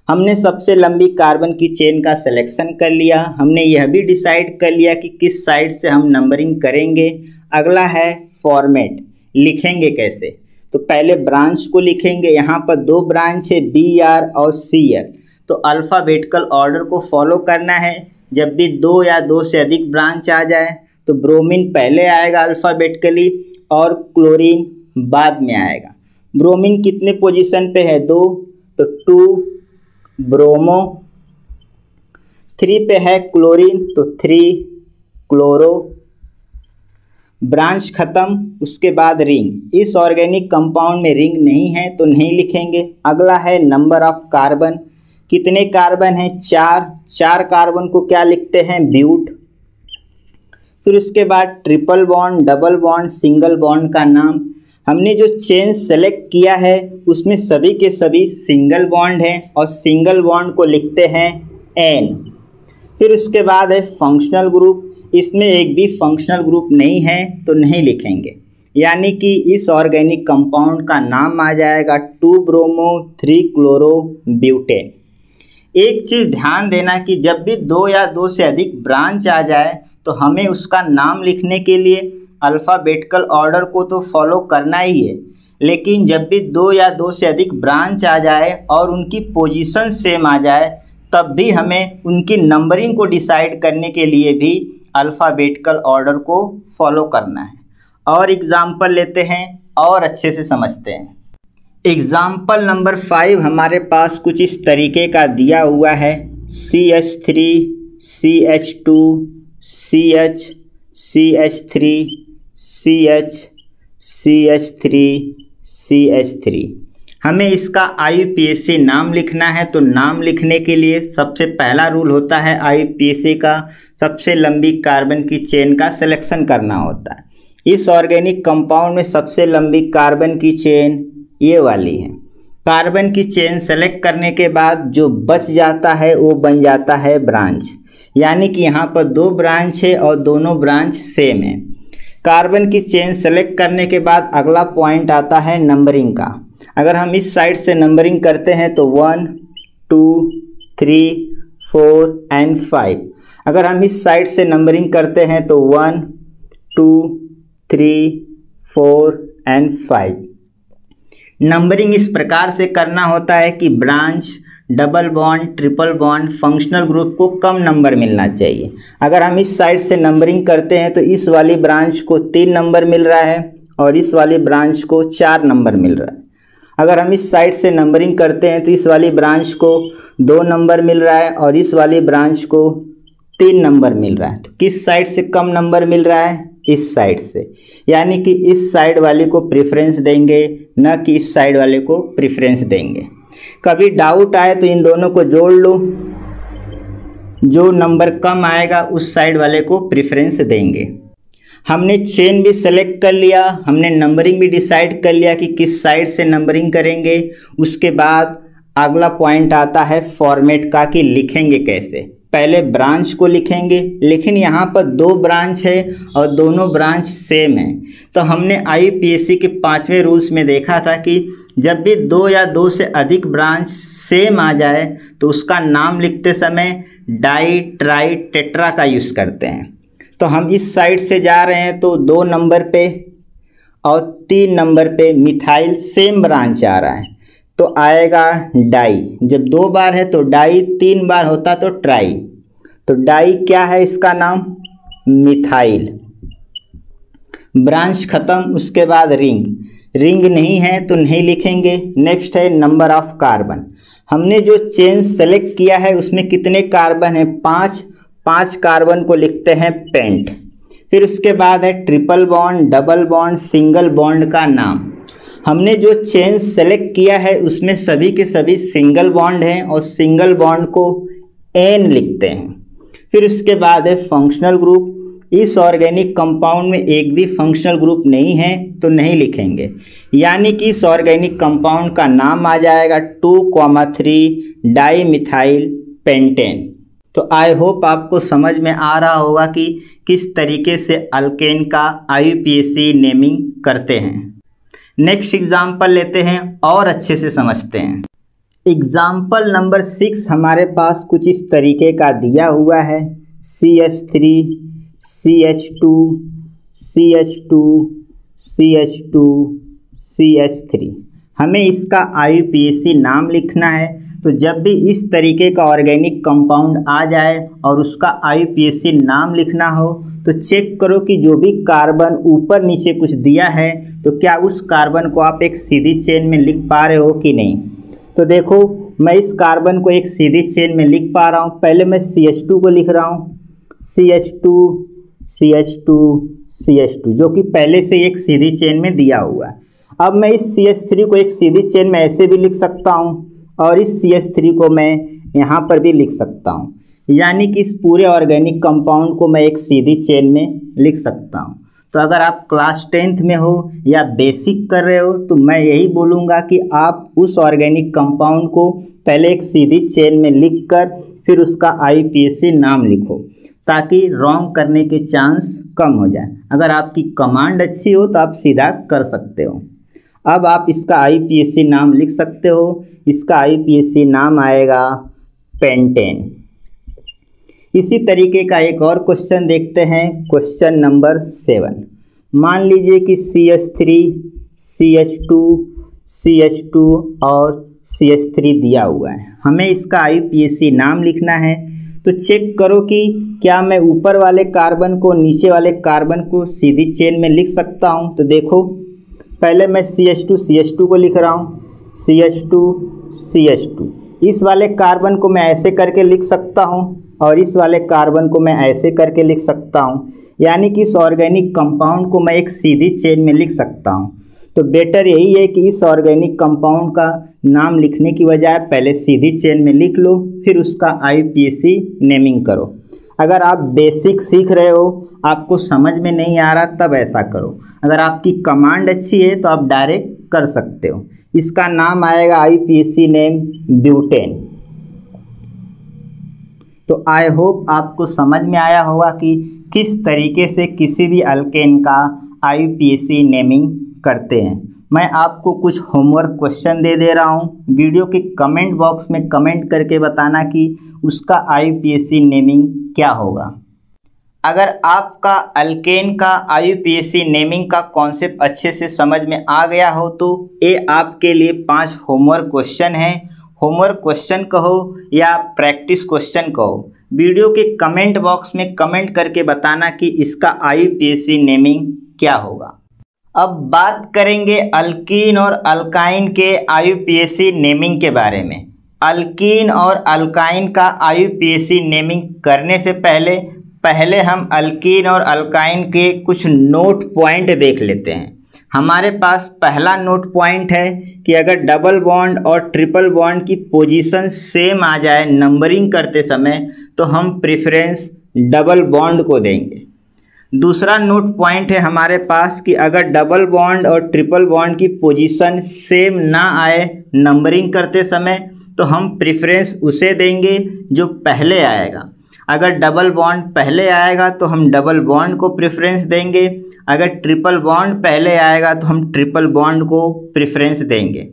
हमने सबसे लंबी कार्बन की चेन का सिलेक्शन कर लिया। हमने यह भी डिसाइड कर लिया कि किस साइड से हम नंबरिंग करेंगे। अगला है फॉर्मेट लिखेंगे कैसे? तो पहले ब्रांच को लिखेंगे। यहाँ पर दो ब्रांच है बी आर और सी आर तो अल्फ़ाबेटिकल ऑर्डर को फॉलो करना है। जब भी दो या दो से अधिक ब्रांच आ जाए तो ब्रोमीन पहले आएगा अल्फ़ाबेटिकली और क्लोरीन बाद में आएगा। ब्रोमीन कितने पोजीशन पे है? दो। तो टू ब्रोमो। थ्री पे है क्लोरीन तो थ्री क्लोरो। ब्रांच ख़त्म, उसके बाद रिंग। इस ऑर्गेनिक कंपाउंड में रिंग नहीं है तो नहीं लिखेंगे। अगला है नंबर ऑफ़ कार्बन। कितने कार्बन हैं? चार। चार कार्बन को क्या लिखते हैं? ब्यूट। फिर उसके बाद triple bond, double bond, single bond का नाम। हमने जो चेन सेलेक्ट किया है, उसमें सभी के सभी सिंगल बॉन्ड हैं और सिंगल बॉन्ड को लिखते हैं एन फिर उसके बाद है फंक्शनल ग्रुप इसमें एक भी फंक्शनल ग्रुप नहीं है तो नहीं लिखेंगे। यानी कि इस ऑर्गेनिक कंपाउंड का नाम आ जाएगा two bromo three chloro butane एक चीज़ ध्यान देना कि जब भी दो या दो से अधिक ब्रांच आ जाए तो हमें उसका नाम लिखने के लिए अल्फ़ाबेटिकल ऑर्डर को तो फॉलो करना ही है, लेकिन जब भी दो या दो से अधिक ब्रांच आ जाए और उनकी पोजीशन सेम आ जाए, तब भी हमें उनकी नंबरिंग को डिसाइड करने के लिए भी अल्फ़ाबेटिकल ऑर्डर को फॉलो करना है। और एग्ज़ाम्पल लेते हैं, और अच्छे से समझते हैं। एग्ज़ाम्पल नंबर फाइव हमारे पास कुछ इस तरीके का दिया हुआ है। C H three C H two C H C H three C H C H three C H three हमें इसका आई नाम लिखना है तो नाम लिखने के लिए सबसे पहला रूल होता है आई का। सबसे लंबी कार्बन की चेन का सिलेक्शन करना होता है। इस ऑर्गेनिक कंपाउंड में सबसे लंबी कार्बन की चेन ये वाली है। कार्बन की चेन सेलेक्ट करने के बाद जो बच जाता है, वो बन जाता है ब्रांच यानी कि यहाँ पर दो ब्रांच है और दोनों ब्रांच सेम है। कार्बन की चेन सेलेक्ट करने के बाद अगला पॉइंट आता है नंबरिंग का। अगर हम इस साइड से नंबरिंग करते हैं तो one two three four and five अगर हम इस साइड से नंबरिंग करते हैं तो one two three four and five numbering इस प्रकार से करना होता है कि branch double bond, triple bond, functional group को कम नंबर मिलना चाहिए। अगर हम इस साइड से नंबरिंग करते हैं तो इस वाली ब्रांच को तीन नंबर मिल रहा है और इस वाली ब्रांच को चार नंबर मिल रहा है। अगर हम इस साइड से नंबरिंग करते हैं तो इस वाली ब्रांच को दो नंबर मिल रहा है और इस वाली ब्रांच को तीन नंबर मिल रहा है। तो किस साइड से कम नंबर मिल रहा है? इस साइड से। यानी कि इस साइड वाले को प्रेफरेंस देंगे, न कि इस साइड वाले को प्रेफरेंस देंगे। कभी डाउट आए तो इन दोनों को जोड़ लो। जो नंबर कम आएगा, उस साइड वाले को प्रेफरेंस देंगे। हमने चेन भी सेलेक्ट कर लिया, हमने नंबरिंग भी डिसाइड कर लिया कि किस साइड से नंबरिंग करेंगे। उसके बाद अगला पॉइंट आता है फॉर्मेट का कि लिखेंगे कैसे। पहले ब्रांच को लिखेंगे, लेकिन यहाँ पर दो ब्रांच है और दोनों ब्रांच सेम है। तो हमने आईपीएससी के पाँचवें रूल्स में देखा था कि जब भी दो या दो से अधिक ब्रांच सेम आ जाए तो उसका नाम लिखते समय डाई ट्राई टेट्रा का यूज़ करते हैं। तो हम इस साइड से जा रहे हैं तो दो नंबर पे और तीन नंबर पे मिथाइल सेम ब्रांच आ रहा है। तो आएगा डाई। जब दो बार है तो डाई तीन बार होता तो ट्राई। तो डाई क्या है इसका नाम? मिथाइल। ब्रांच खत्म, उसके बाद रिंग। रिंग नहीं है तो नहीं लिखेंगे। नेक्स्ट है नंबर ऑफ़ कार्बन हमने जो चेन सेलेक्ट किया है, उसमें कितने कार्बन है? पाँच। पाँच कार्बन को लिखते हैं पेंट फिर उसके बाद है triple bond double bond single bond का नाम। हमने जो चेन सेलेक्ट किया है, उसमें सभी के सभी सिंगल बॉन्ड हैं और सिंगल बॉन्ड को एन लिखते हैं। फिर उसके बाद है फंक्शनल ग्रुप इस ऑर्गेनिक कंपाउंड में एक भी फंक्शनल ग्रुप नहीं है तो नहीं लिखेंगे। यानी कि इस ऑर्गेनिक कंपाउंड का नाम आ जाएगा two comma three dimethyl pentane तो आई होप आपको समझ में आ रहा होगा कि किस तरीके से अल्केन का आई नेमिंग करते हैं। नेक्स्ट एग्ज़ाम्पल लेते हैं, और अच्छे से समझते हैं। एग्ज़ाम्पल नंबर सिक्स हमारे पास कुछ इस तरीके का दिया हुआ है। C S three C H two C H two C H two C H three हमें इसका आई नाम लिखना है। तो जब भी इस तरीके का ऑर्गेनिक कंपाउंड आ जाए और उसका आई नाम लिखना हो तो चेक करो कि जो भी कार्बन ऊपर नीचे कुछ दिया है तो क्या उस कार्बन को आप एक सीधी चेन में लिख पा रहे हो कि नहीं? तो देखो, मैं इस कार्बन को एक सीधी चेन में लिख पा रहा हूँ। पहले मैं सी को लिख रहा हूँ। C H two C H two C H two जो कि पहले से एक सीधी चेन में दिया हुआ है। अब मैं इस सी एच थ्री को एक सीधी चेन में ऐसे भी लिख सकता हूँ और इस सी एच थ्री को मैं यहाँ पर भी लिख सकता हूँ। यानी कि इस पूरे ऑर्गेनिक कंपाउंड को मैं एक सीधी चेन में लिख सकता हूँ। तो अगर आप क्लास टेंथ में हो या बेसिक कर रहे हो तो मैं यही बोलूँगा कि आप उस ऑर्गेनिक कंपाउंड को पहले एक सीधी चेन में लिख कर फिर उसका आईपीएससी नाम लिखो। ताकि रॉन्ग करने के चांस कम हो जाए। अगर आपकी कमांड अच्छी हो तो आप सीधा कर सकते हो। अब आप इसका आई नाम लिख सकते हो। इसका आई नाम आएगा पेंटेन इसी तरीके का एक और क्वेश्चन देखते हैं। क्वेश्चन नंबर सेवन मान लीजिए कि C H three C H two C H two और सी एच थ्री दिया हुआ है। हमें इसका आई पी एस सी नाम लिखना है। तो चेक करो कि क्या मैं ऊपर वाले कार्बन को, नीचे वाले कार्बन को सीधी चेन में लिख सकता हूँ। तो देखो, पहले मैं C H two C H two को लिख रहा हूँ। C H two C H two इस वाले कार्बन को मैं ऐसे करके लिख सकता हूँ और इस वाले कार्बन को मैं ऐसे करके लिख सकता हूँ। यानी कि इस ऑर्गेनिक कंपाउंड को मैं एक सीधी चेन में लिख सकता हूँ। तो बेटर यही है कि इस ऑर्गेनिक कंपाउंड का नाम लिखने की बजाय पहले सीधी चेन में लिख लो, फिर उसका आईपीसी नेमिंग करो। अगर आप बेसिक सीख रहे हो, आपको समझ में नहीं आ रहा, तब ऐसा करो। अगर आपकी कमांड अच्छी है तो आप डायरेक्ट कर सकते हो। इसका नाम आएगा आईपीसी नेम ब्यूटेन तो आई होप आपको समझ में आया होगा कि किस तरीके से किसी भी अल्केन का आईपीएसी नेमिंग करते हैं। मैं आपको कुछ होमवर्क क्वेश्चन दे दे रहा हूँ। वीडियो के कमेंट बॉक्स में कमेंट करके बताना कि उसका आईपीएसी नेमिंग क्या होगा। अगर आपका अल्केन का आईयूपीएससी नेमिंग का कॉन्सेप्ट अच्छे से समझ में आ गया हो तो ये आपके लिए पाँच होमवर्क क्वेश्चन हैं। होमवर्क क्वेश्चन कहो या प्रैक्टिस क्वेश्चन कहो। वीडियो के कमेंट बॉक्स में कमेंट करके बताना कि इसका आई नेमिंग क्या होगा। अब बात करेंगे अल्कीन और अल्काइन के आई नेमिंग के बारे में। अल्कीन और अल्काइन का आई नेमिंग करने से पहले पहले हम अल्कीन और अल्काइन के कुछ नोट पॉइंट देख लेते हैं। हमारे पास पहला नोट पॉइंट है कि अगर डबल बॉन्ड और ट्रिपल बॉन्ड की पोजीशन सेम आ जाए, नंबरिंग करते समय तो हम प्रेफरेंस डबल बॉन्ड को देंगे। दूसरा नोट पॉइंट है हमारे पास कि अगर डबल बॉन्ड और ट्रिपल बॉन्ड की पोजीशन सेम ना आए नंबरिंग करते समय तो हम प्रेफरेंस उसे देंगे जो पहले आएगा। अगर डबल बॉन्ड पहले आएगा तो हम डबल बॉन्ड को प्रेफरेंस देंगे। अगर ट्रिपल बॉन्ड पहले आएगा तो हम ट्रिपल बॉन्ड को प्रेफरेंस देंगे।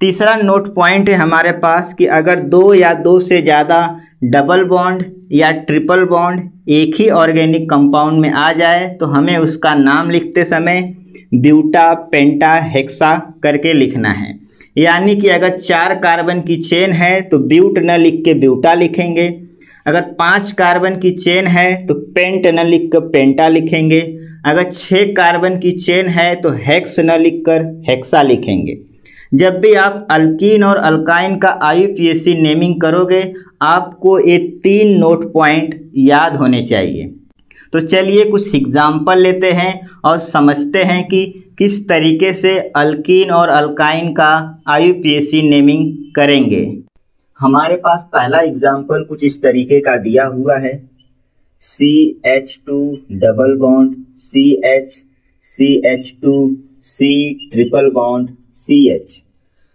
तीसरा नोट पॉइंट है हमारे पास कि अगर दो या दो से ज़्यादा डबल बॉन्ड या ट्रिपल बॉन्ड एक ही ऑर्गेनिक कंपाउंड में आ जाए तो हमें उसका नाम लिखते समय ब्यूटा, पेंटा, हेक्सा करके लिखना है। यानी कि अगर चार कार्बन की चेन है तो ब्यूट न लिख के ब्यूटा लिखेंगे। अगर पाँच कार्बन की चेन है तो पेंट न लिख कर पेंटा लिखेंगे। अगर छः कार्बन की चेन है तो हेक्स न लिख कर हेक्सा लिखेंगे। जब भी आप अल्कीन और अल्काइन का आई नेमिंग करोगे आपको ये तीन नोट पॉइंट याद होने चाहिए। तो चलिए कुछ एग्ज़ाम्पल लेते हैं और समझते हैं कि किस तरीके से अल्कीन और अल्काइन का आई नेमिंग करेंगे। हमारे पास पहला एग्ज़ाम्पल कुछ इस तरीके का दिया हुआ है। C H two double bond C H C H two C triple bond C H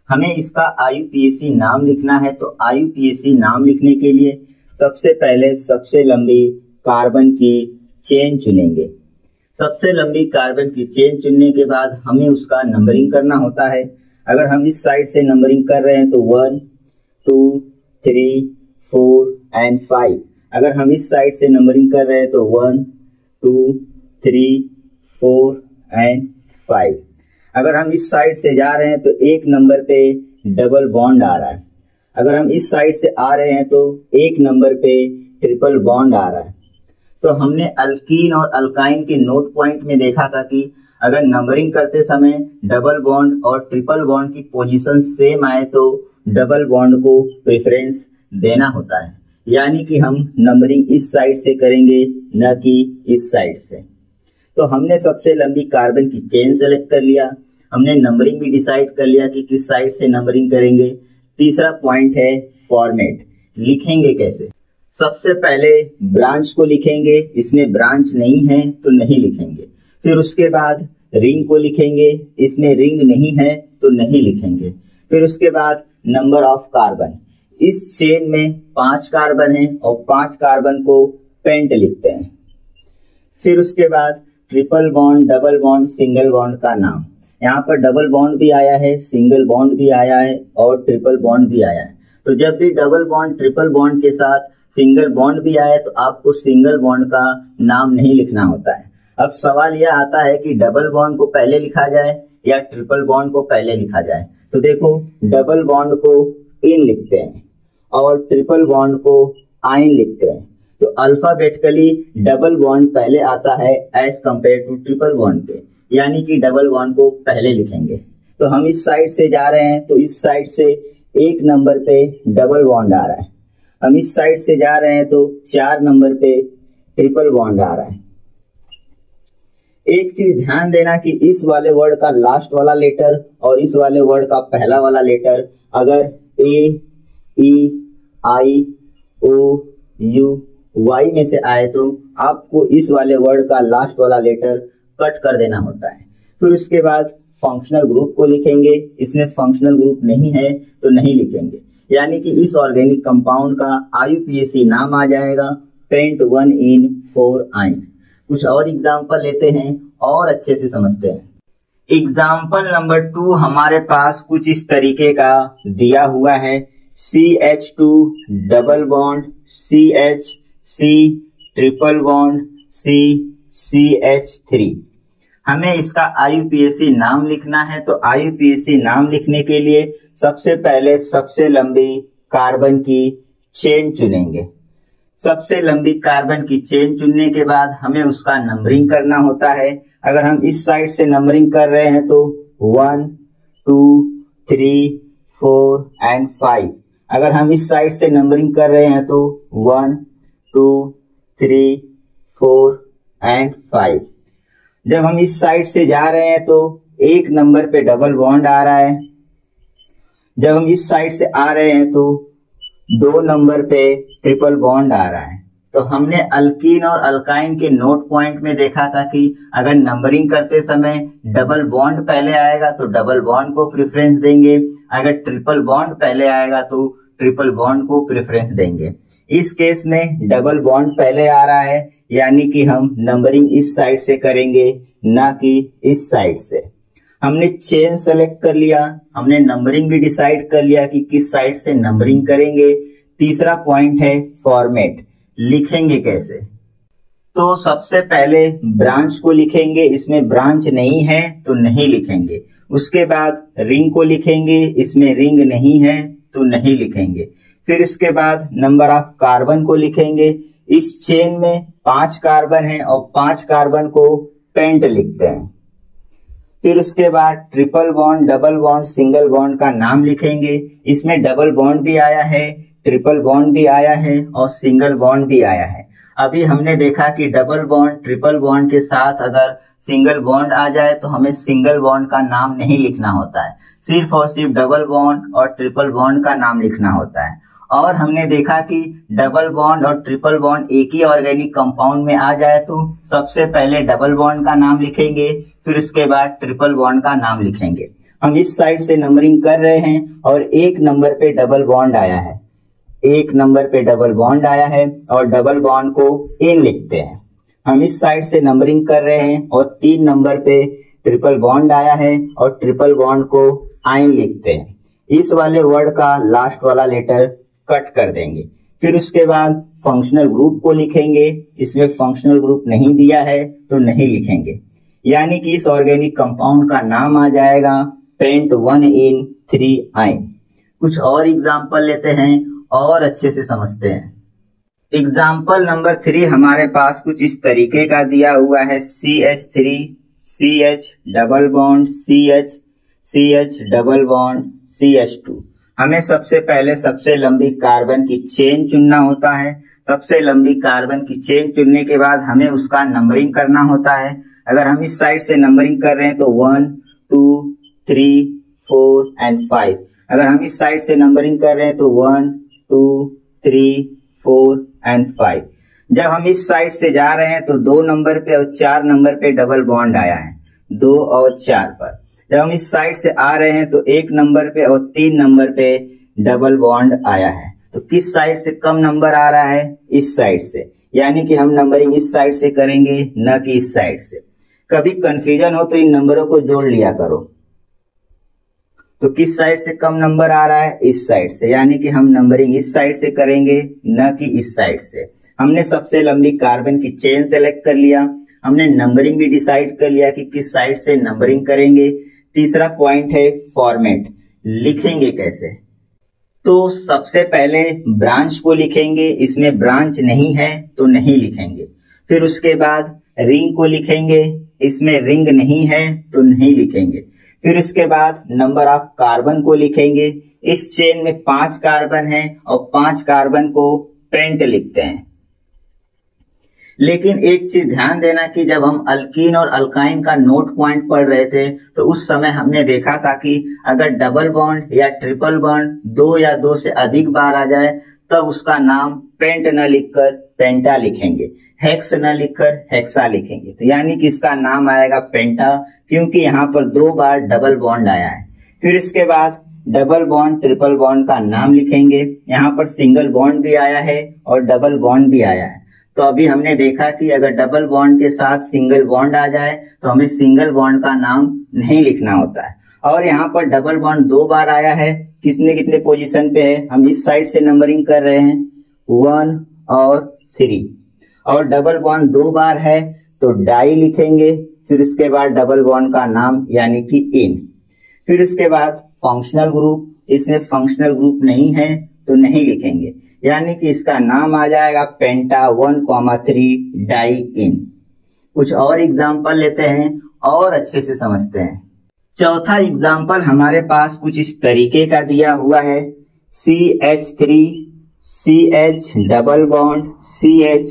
हमें इसका आईयूपीएसी नाम लिखना है तो आईयूपीएसी नाम लिखने के लिए सबसे पहले सबसे लंबी कार्बन की चेन चुनेंगे। सबसे लंबी कार्बन की चेन चुनने के बाद हमें उसका नंबरिंग करना होता है। अगर हम इस साइड से नंबरिंग कर रहे हैं तो one two three four and five अगर हम इस साइड से नंबरिंग कर रहे हैं तो one two three four and five अगर हम इस साइड से जा रहे हैं तो एक नंबर पे डबल बॉन्ड आ रहा है। अगर हम इस साइड से आ रहे हैं तो एक नंबर पे ट्रिपल बॉन्ड आ रहा है। तो हमने अल्कीन और अल्काइन के नोट पॉइंट में देखा था कि अगर नंबरिंग करते समय डबल बॉन्ड और ट्रिपल बॉन्ड की पोजीशन सेम आए तो डबल बॉन्ड को प्रेफरेंस देना होता है। यानी कि हम नंबरिंग इस साइड से करेंगे न कि इस साइड से। तो हमने सबसे लंबी कार्बन की चेन सेलेक्ट कर लिया। हमने नंबरिंग भी डिसाइड कर लिया कि किस साइड से नंबरिंग करेंगे। तीसरा पॉइंट है फॉर्मेट लिखेंगे कैसे? सबसे पहले ब्रांच को लिखेंगे। इसमें ब्रांच नहीं है तो नहीं लिखेंगे। फिर उसके बाद रिंग को लिखेंगे। इसमें रिंग नहीं है तो नहीं लिखेंगे। फिर उसके बाद नंबर ऑफ़ कार्बन इस चेन में पाँच कार्बन है और पाँच कार्बन को पेंट लिखते हैं। फिर उसके बाद triple bond double bond single bond का नाम। यहाँ पर डबल बॉन्ड भी आया है सिंगल बॉन्ड भी आया है और ट्रिपल बॉन्ड भी आया है। तो जब भी डबल बॉन्ड ट्रिपल बॉन्ड के साथ सिंगल बॉन्ड भी आए तो आपको सिंगल बॉन्ड का नाम नहीं लिखना होता है। अब सवाल यह आता है कि डबल बॉन्ड को पहले लिखा जाए या ट्रिपल बॉन्ड को पहले लिखा जाए? तो देखो डबल बॉन्ड को इन लिखते हैं और ट्रिपल बॉन्ड को आइन लिखते हैं। तो अल्फाबेटिकली डबल बॉन्ड पहले आता है as compare to triple bond के यानी कि डबल बॉन्ड को पहले लिखेंगे। तो हम इस साइड से जा रहे हैं तो इस साइड से एक नंबर पे डबल बॉन्ड आ रहा है। हम इस साइड से जा रहे हैं तो चार नंबर पे ट्रिपल बॉन्ड आ रहा है। एक चीज़ ध्यान देना कि इस वाले वर्ड का लास्ट वाला लेटर और इस वाले वर्ड का पहला वाला लेटर अगर ए, ई, आई, ओ, यू, वाई में से आए तो आपको इस वाले वर्ड का लास्ट वाला लेटर कट कर देना होता है। फिर उसके बाद फंक्शनल ग्रुप को लिखेंगे। इसमें फंक्शनल ग्रुप नहीं है तो नहीं लिखेंगे। यानी कि इस ऑर्गेनिक कंपाउंड का आईयूपीएसी नाम आ जाएगा। पेंट वन इन फोर आइन कुछ और एग्ज़ाम्पल लेते हैं, और अच्छे से समझते हैं। एग्ज़ाम्पल नंबर टू हमारे पास कुछ इस तरीके का दिया हुआ है। C H two double bond C H C triple bond C C H three हमें इसका आईयूपीएसी नाम लिखना है तो आईयूपीएसी नाम लिखने के लिए सबसे पहले सबसे लंबी कार्बन की चेन चुनेंगे। सबसे लंबी कार्बन की चेन चुनने के बाद हमें उसका नंबरिंग करना होता है। अगर हम इस साइड से नंबरिंग कर रहे हैं तो one two three four and five अगर हम इस साइड से नंबरिंग कर रहे हैं तो one two three four and five जब हम इस साइड से जा रहे हैं तो एक नंबर पे डबल बॉन्ड आ रहा है। जब हम इस साइड से आ रहे हैं तो दो नंबर पे ट्रिपल बॉन्ड आ रहा है। तो हमने अल्कीन और अल्काइन के नोट पॉइंट में देखा था कि अगर नंबरिंग करते समय डबल बॉन्ड पहले आएगा तो डबल बॉन्ड को प्रेफरेंस देंगे। अगर ट्रिपल बॉन्ड पहले आएगा तो ट्रिपल बॉन्ड को प्रेफरेंस देंगे। इस केस में डबल बॉन्ड पहले आ रहा है। यानी कि हम नंबरिंग इस साइड से करेंगे, ना कि इस साइड से। हमने चेन सेलेक्ट कर लिया, हमने नंबरिंग भी डिसाइड कर लिया कि किस साइड से नंबरिंग करेंगे। तीसरा पॉइंट है फॉर्मेट लिखेंगे कैसे? तो सबसे पहले ब्रांच को लिखेंगे, इसमें ब्रांच नहीं है तो नहीं लिखेंगे। उसके बाद रिंग को लिखेंगे, इसमें रिंग नहीं है तो नहीं लिखेंगे। फिर इसके बाद नंबर ऑफ़ कार्बन को लिखेंगे इस चेन में पाँच कार्बन है और पाँच कार्बन को पेंट लिखते हैं। फिर उसके बाद triple bond double bond single bond का नाम लिखेंगे। इसमें डबल बॉन्ड भी आया है ट्रिपल बॉन्ड भी आया है और सिंगल बॉन्ड भी आया है। अभी हमने देखा कि डबल बॉन्ड ट्रिपल बॉन्ड के साथ अगर सिंगल बॉन्ड आ जाए तो हमें सिंगल बॉन्ड का नाम नहीं लिखना होता है। सिर्फ़ और सिर्फ़ डबल बॉन्ड और ट्रिपल बॉन्ड का नाम लिखना होता है। और हमने देखा कि डबल बॉन्ड और ट्रिपल बॉन्ड एक ही ऑर्गेनिक कंपाउंड में आ जाए तो सबसे पहले डबल बॉन्ड का नाम लिखेंगे, फिर उसके बाद ट्रिपल बॉन्ड का नाम लिखेंगे। हम इस साइड से नंबरिंग कर रहे हैं और एक नंबर पे डबल बॉन्ड आया है। एक नंबर पे डबल बॉन्ड आया है और डबल बॉन्ड को एन लिखते हैं। हम इस साइड से नंबरिंग कर रहे हैं और तीन नंबर पे ट्रिपल बॉन्ड आया है और ट्रिपल बॉन्ड को आइन लिखते हैं। इस वाले वर्ड का लास्ट वाला लेटर कट कर देंगे। फिर उसके बाद फंक्शनल ग्रुप को लिखेंगे। इसमें फंक्शनल ग्रुप नहीं दिया है तो नहीं लिखेंगे। यानी कि इस ऑर्गेनिक कंपाउंड का नाम आ जाएगा पेंट वन इन थ्री आइन कुछ और एग्ज़ाम्पल लेते हैं, और अच्छे से समझते हैं। एग्ज़ाम्पल नंबर थ्री हमारे पास कुछ इस तरीके का दिया हुआ है। C H three C H double bond C H C H double bond C H two हमें सबसे पहले सबसे लंबी कार्बन की चेन चुनना होता है। सबसे लंबी कार्बन की चेन चुनने के बाद हमें उसका नंबरिंग करना होता है। अगर हम इस साइड से नंबरिंग कर रहे हैं तो one two three four and five अगर हम इस साइड से नंबरिंग कर रहे हैं तो one two three four and five जब हम इस साइड से जा रहे हैं तो दो नंबर पे और चार नंबर पे डबल बॉन्ड आया है। दो और चार पर। जब हम इस साइड से आ रहे हैं तो एक नंबर पे और तीन नंबर पे डबल बॉन्ड आया है। तो किस साइड से कम नंबर आ रहा है? इस साइड से। यानी कि हम नंबरिंग इस साइड से करेंगे, न कि इस साइड से। कभी कंफ्यूजन हो तो इन नंबरों को जोड़ लिया करो। तो किस साइड से कम नंबर आ रहा है? इस साइड से। यानी कि हम नंबरिंग इस साइड से करेंगे, न कि इस साइड से। हमने सबसे लंबी कार्बन की चेन सेलेक्ट कर लिया। हमने नंबरिंग भी डिसाइड कर लिया कि किस साइड से नंबरिंग करेंगे। तीसरा पॉइंट है फॉर्मेट लिखेंगे कैसे? तो सबसे पहले ब्रांच को लिखेंगे, इसमें ब्रांच नहीं है तो नहीं लिखेंगे. फिर उसके बाद रिंग को लिखेंगे, इसमें रिंग नहीं है तो नहीं लिखेंगे. फिर उसके बाद नंबर ऑफ़ कार्बन को लिखेंगे, इस चेन में पाँच कार्बन है और पाँच कार्बन को पेंट लिखते हैं. लेकिन एक चीज़ ध्यान देना कि जब हम अल्कीन और अल्काइन का नोट पॉइंट पढ़ रहे थे तो उस समय हमने देखा था कि अगर डबल बॉन्ड या ट्रिपल बॉन्ड दो या दो से अधिक बार आ जाए, तब उसका नाम पेंट न लिखकर पेंटा लिखेंगे। हेक्स न लिखकर हेक्सा लिखेंगे। तो यानी कि इसका नाम आएगा पेंटा क्योंकि यहाँ पर दो बार डबल बॉन्ड आया है। फिर इसके बाद डबल बॉन्ड ट्रिपल बॉन्ड का नाम लिखेंगे। यहाँ पर सिंगल बॉन्ड भी आया है और डबल बॉन्ड भी आया है। तो अभी हमने देखा कि अगर डबल बॉन्ड के साथ सिंगल बॉन्ड आ जाए तो हमें सिंगल बॉन्ड का नाम नहीं लिखना होता है। और यहाँ पर डबल बॉन्ड दो बार आया है। कितने कितने पोजीशन पे है? हम इस साइड से नंबरिंग कर रहे हैं। वन और थ्री और डबल बॉन्ड दो बार है तो डाई लिखेंगे। फिर उसके बाद डबल बॉन्ड का नाम, यानी कि इन फिर उसके बाद फंक्शनल ग्रुप इसमें फंक्शनल ग्रुप नहीं है। तो नहीं लिखेंगे। यानी कि इसका नाम आ जाएगा penta one comma three diene. कुछ और एग्ज़ाम्पल लेते हैं, और अच्छे से समझते हैं। चौथा एग्ज़ाम्पल हमारे पास कुछ इस तरीके का दिया हुआ है। C H three C H double bond C H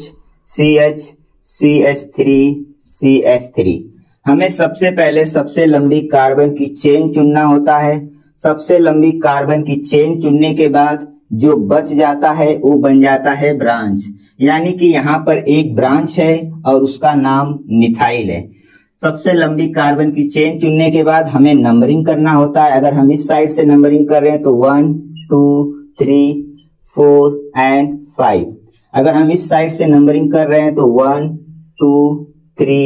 C H C H three C H three हमें सबसे पहले सबसे लंबी कार्बन की चेन चुनना होता है। सबसे लंबी कार्बन की चेन चुनने के बाद जो बच जाता है, वो बन जाता है ब्रांच। यानी कि यहाँ पर एक ब्रांच है और उसका नाम मिथाइल है। सबसे लंबी कार्बन की चेन चुनने के बाद हमें नंबरिंग करना होता है। अगर हम इस साइड से नंबरिंग कर रहे हैं तो one two three four and five अगर हम इस साइड से नंबरिंग कर रहे हैं तो one two three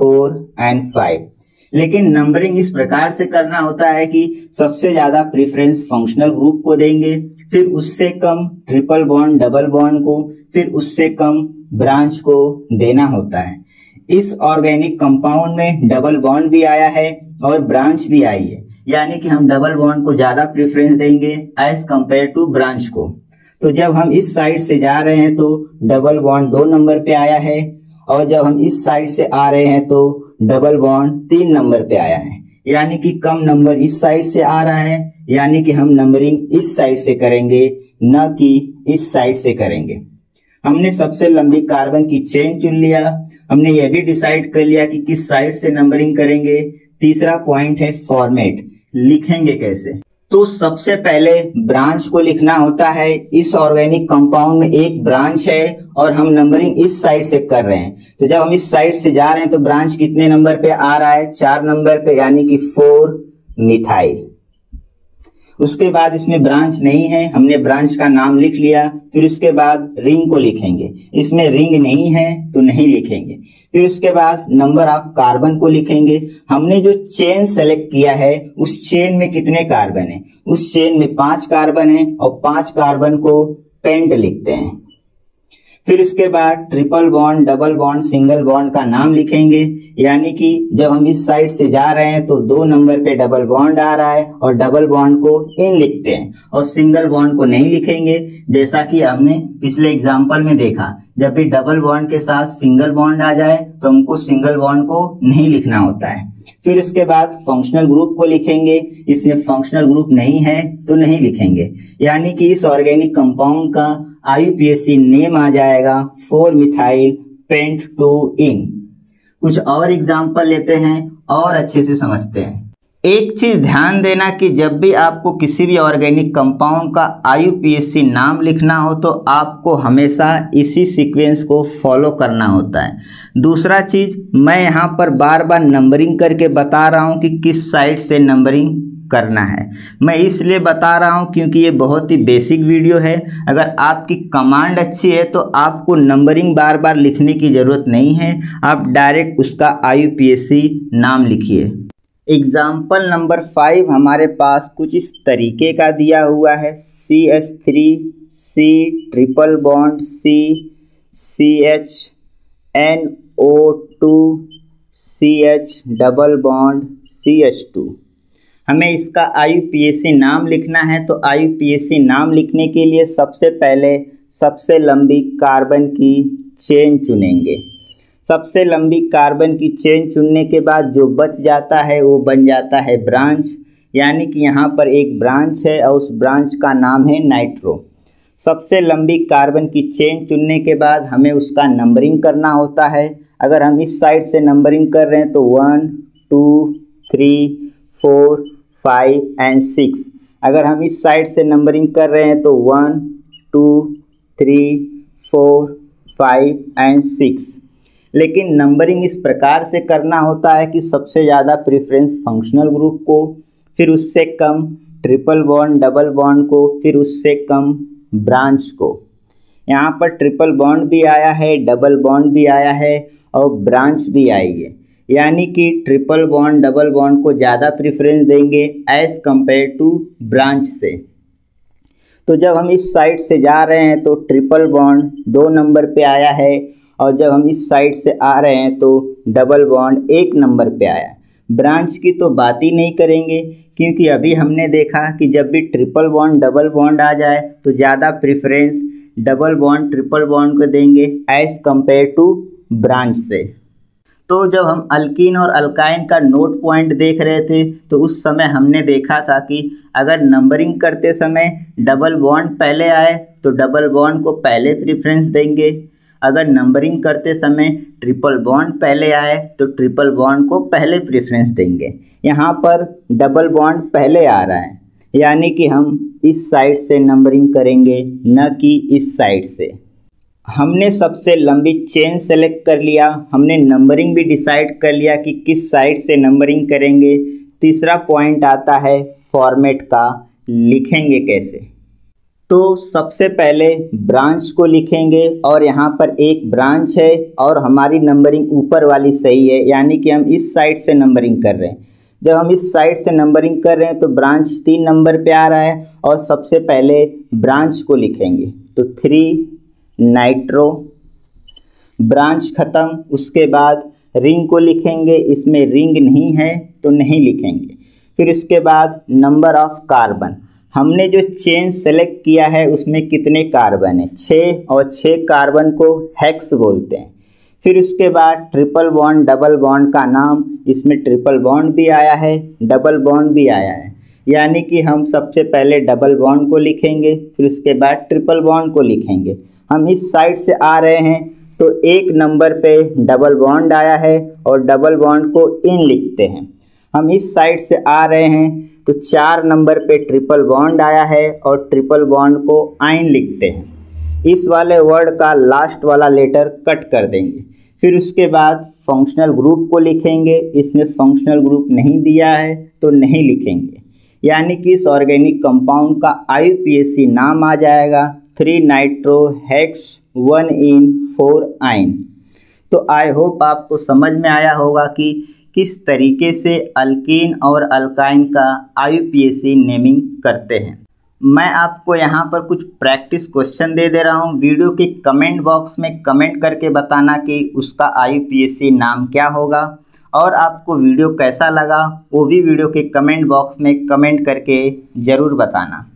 four and five लेकिन नंबरिंग इस प्रकार से करना होता है कि सबसे ज़्यादा प्रेफरेंस फंक्शनल ग्रुप को देंगे। फिर उससे कम ट्रिपल बॉन्ड डबल बॉन्ड को, फिर उससे कम ब्रांच को देना होता है। इस ऑर्गेनिक कंपाउंड में डबल बॉन्ड भी आया है और ब्रांच भी आई है। यानी कि हम डबल बॉन्ड को ज़्यादा प्रेफरेंस देंगे एज कंपेयर टू ब्रांच को। तो जब हम इस साइड से जा रहे हैं तो डबल बॉन्ड दो नंबर पे आया है और जब हम इस साइड से आ रहे हैं तो डबल बॉन्ड तीन नंबर पे आया है। यानी कि कम नंबर इस साइड से आ रहा है यानी कि हम नंबरिंग इस साइड से करेंगे, न कि इस साइड से करेंगे। हमने सबसे लंबी कार्बन की चेन चुन लिया। हमने यह भी डिसाइड कर लिया कि किस साइड से नंबरिंग करेंगे। तीसरा पॉइंट है फॉर्मेट लिखेंगे कैसे? तो सबसे पहले ब्रांच को लिखना होता है। इस ऑर्गेनिक कंपाउंड में एक ब्रांच है और हम नंबरिंग इस साइड से कर रहे हैं। तो जब हम इस साइड से जा रहे हैं तो ब्रांच कितने नंबर पे आ रहा है? चार नंबर पे, यानी कि फोर मिथाइल उसके बाद इसमें ब्रांच नहीं है। हमने ब्रांच का नाम लिख लिया, फिर उसके बाद रिंग को लिखेंगे। इसमें रिंग नहीं है तो नहीं लिखेंगे। फिर उसके बाद नंबर ऑफ़ कार्बन को लिखेंगे। हमने जो चेन सेलेक्ट किया है, उस चेन में कितने कार्बन है? उस चेन में पाँच कार्बन है और पाँच कार्बन को पेंट लिखते हैं। फिर इसके बाद triple bond double bond single bond का नाम लिखेंगे। यानी कि जब हम इस साइड से जा रहे हैं तो दो नंबर पे डबल बॉन्ड आ रहा है और डबल बॉन्ड को इन लिखते हैं। और सिंगल बॉन्ड को नहीं लिखेंगे। जैसा कि हमने पिछले एग्ज़ाम्पल में देखा, जब भी डबल बॉन्ड के साथ सिंगल बॉन्ड आ जाए तो हमको सिंगल बॉन्ड को नहीं लिखना होता है। फिर इसके बाद फंक्शनल ग्रुप को लिखेंगे। इसमें फंक्शनल ग्रुप नहीं है तो नहीं लिखेंगे। यानी कि इस ऑर्गेनिक कंपाउंड का आईयूपीएससी नेम आ जाएगा four methyl pent two ene कुछ और एग्ज़ाम्पल लेते हैं, और अच्छे से समझते हैं। एक चीज़ ध्यान देना कि जब भी आपको किसी भी ऑर्गेनिक कंपाउंड का आईयूपीएससी नाम लिखना हो तो आपको हमेशा इसी सीक्वेंस को फॉलो करना होता है। दूसरा चीज़, मैं यहाँ पर बार बार नंबरिंग करके बता रहा हूँ कि किस साइड से नंबरिंग करना है। मैं इसलिए बता रहा हूँ क्योंकि ये बहुत ही बेसिक वीडियो है। अगर आपकी कमांड अच्छी है तो आपको नंबरिंग बार बार लिखने की ज़रूरत नहीं है। आप डायरेक्ट उसका आई नाम लिखिए। एग्ज़ाम्पल नंबर फाइव हमारे पास कुछ इस तरीके का दिया हुआ है। C H three C triple bond C C H N O two C H double bond C H two हमें इसका आई नाम लिखना है तो आई नाम लिखने के लिए सबसे पहले सबसे लंबी कार्बन की चेन चुनेंगे। सबसे लंबी कार्बन की चेन चुनने के बाद जो बच जाता है, वो बन जाता है ब्रांच। यानी कि यहाँ पर एक ब्रांच है और उस ब्रांच का नाम है नाइट्रो। सबसे लंबी कार्बन की चेन चुनने के बाद हमें उसका नंबरिंग करना होता है। अगर हम इस साइड से नंबरिंग कर रहे हैं तो one, two, three four, five and six. अगर हम इस साइड से नंबरिंग कर रहे हैं तो one, two, three, four, five and six. लेकिन नंबरिंग इस प्रकार से करना होता है कि सबसे ज़्यादा प्रेफरेंस फंक्शनल ग्रुप को, फिर उससे कम ट्रिपल बॉन्ड, डबल बॉन्ड को, फिर उससे कम ब्रांच को। यहाँ पर ट्रिपल बॉन्ड भी आया है, डबल बॉन्ड भी आया है और ब्रांच भी आई है। यानी कि ट्रिपल बॉन्ड डबल बॉन्ड को ज़्यादा प्रेफरेंस देंगे एज़ कंपेयर टू ब्रांच से। तो जब हम इस साइड से जा रहे हैं तो ट्रिपल बॉन्ड दो नंबर पे आया है और जब हम इस साइड से आ रहे हैं तो डबल बॉन्ड एक नंबर पे आया। ब्रांच की तो बात ही नहीं करेंगे, क्योंकि अभी हमने देखा कि जब भी ट्रिपल बॉन्ड डबल बॉन्ड आ जाए तो ज़्यादा preference double bond triple bond को देंगे एज़ कंपेयर टू ब्रांच से। तो जब हम अल्किन और अल्काइन का नोट पॉइंट देख रहे थे तो उस समय हमने देखा था कि अगर नंबरिंग करते समय डबल बॉन्ड पहले आए तो डबल बॉन्ड को पहले प्रेफरेंस देंगे। अगर नंबरिंग करते समय ट्रिपल बॉन्ड पहले आए तो ट्रिपल बॉन्ड को पहले प्रेफरेंस देंगे। यहाँ पर डबल बॉन्ड पहले आ रहा है। यानी कि हम इस साइड से नंबरिंग करेंगे, न कि इस साइड से। हमने सबसे लंबी चेन सेलेक्ट कर लिया, हमने नंबरिंग भी डिसाइड कर लिया कि किस साइड से नंबरिंग करेंगे। तीसरा पॉइंट आता है फॉर्मेट का, लिखेंगे कैसे? तो सबसे पहले ब्रांच को लिखेंगे और यहाँ पर एक ब्रांच है और हमारी नंबरिंग ऊपर वाली सही है, यानी कि हम इस साइड से नंबरिंग कर रहे हैं। जब हम इस साइड से नंबरिंग कर रहे हैं तो ब्रांच तीन नंबर पे आ रहा है और सबसे पहले ब्रांच को लिखेंगे। तो थ्री नाइट्रो। ब्रांच ख़त्म, उसके बाद रिंग को लिखेंगे। इसमें रिंग नहीं है तो नहीं लिखेंगे। फिर इसके बाद नंबर ऑफ़ कार्बन। हमने जो चेन सेलेक्ट किया है, उसमें कितने कार्बन है? छः और छः कार्बन को हेक्स बोलते हैं। फिर उसके बाद ट्रिपल बॉन्ड, डबल बॉन्ड का नाम। इसमें ट्रिपल बॉन्ड भी आया है, डबल बॉन्ड भी आया है। यानी कि हम सबसे पहले डबल बॉन्ड को लिखेंगे, फिर उसके बाद ट्रिपल बॉन्ड को लिखेंगे। हम इस साइड से आ रहे हैं तो एक नंबर पे डबल बॉन्ड आया है और डबल बॉन्ड को इन लिखते हैं। हम इस साइड से आ रहे हैं तो चार नंबर पे ट्रिपल बॉन्ड आया है और ट्रिपल बॉन्ड को आइन लिखते हैं। इस वाले वर्ड का लास्ट वाला लेटर कट कर देंगे। फिर उसके बाद फंक्शनल ग्रुप को लिखेंगे। इसमें फंक्शनल ग्रुप नहीं दिया है तो नहीं लिखेंगे। यानी कि इस ऑर्गेनिक कंपाउंड का आई नाम आ जाएगा। Three nitro hex one ene four yne तो आई होप आपको समझ में आया होगा कि किस तरीके से अल्कीन और अल्काइन का आई नेमिंग करते हैं। मैं आपको यहाँ पर कुछ प्रैक्टिस क्वेश्चन दे दे रहा हूँ। वीडियो के कमेंट बॉक्स में कमेंट करके बताना कि उसका आई नाम क्या होगा। और आपको वीडियो कैसा लगा, वो भी वीडियो के कमेंट बॉक्स में कमेंट करके ज़रूर बताना।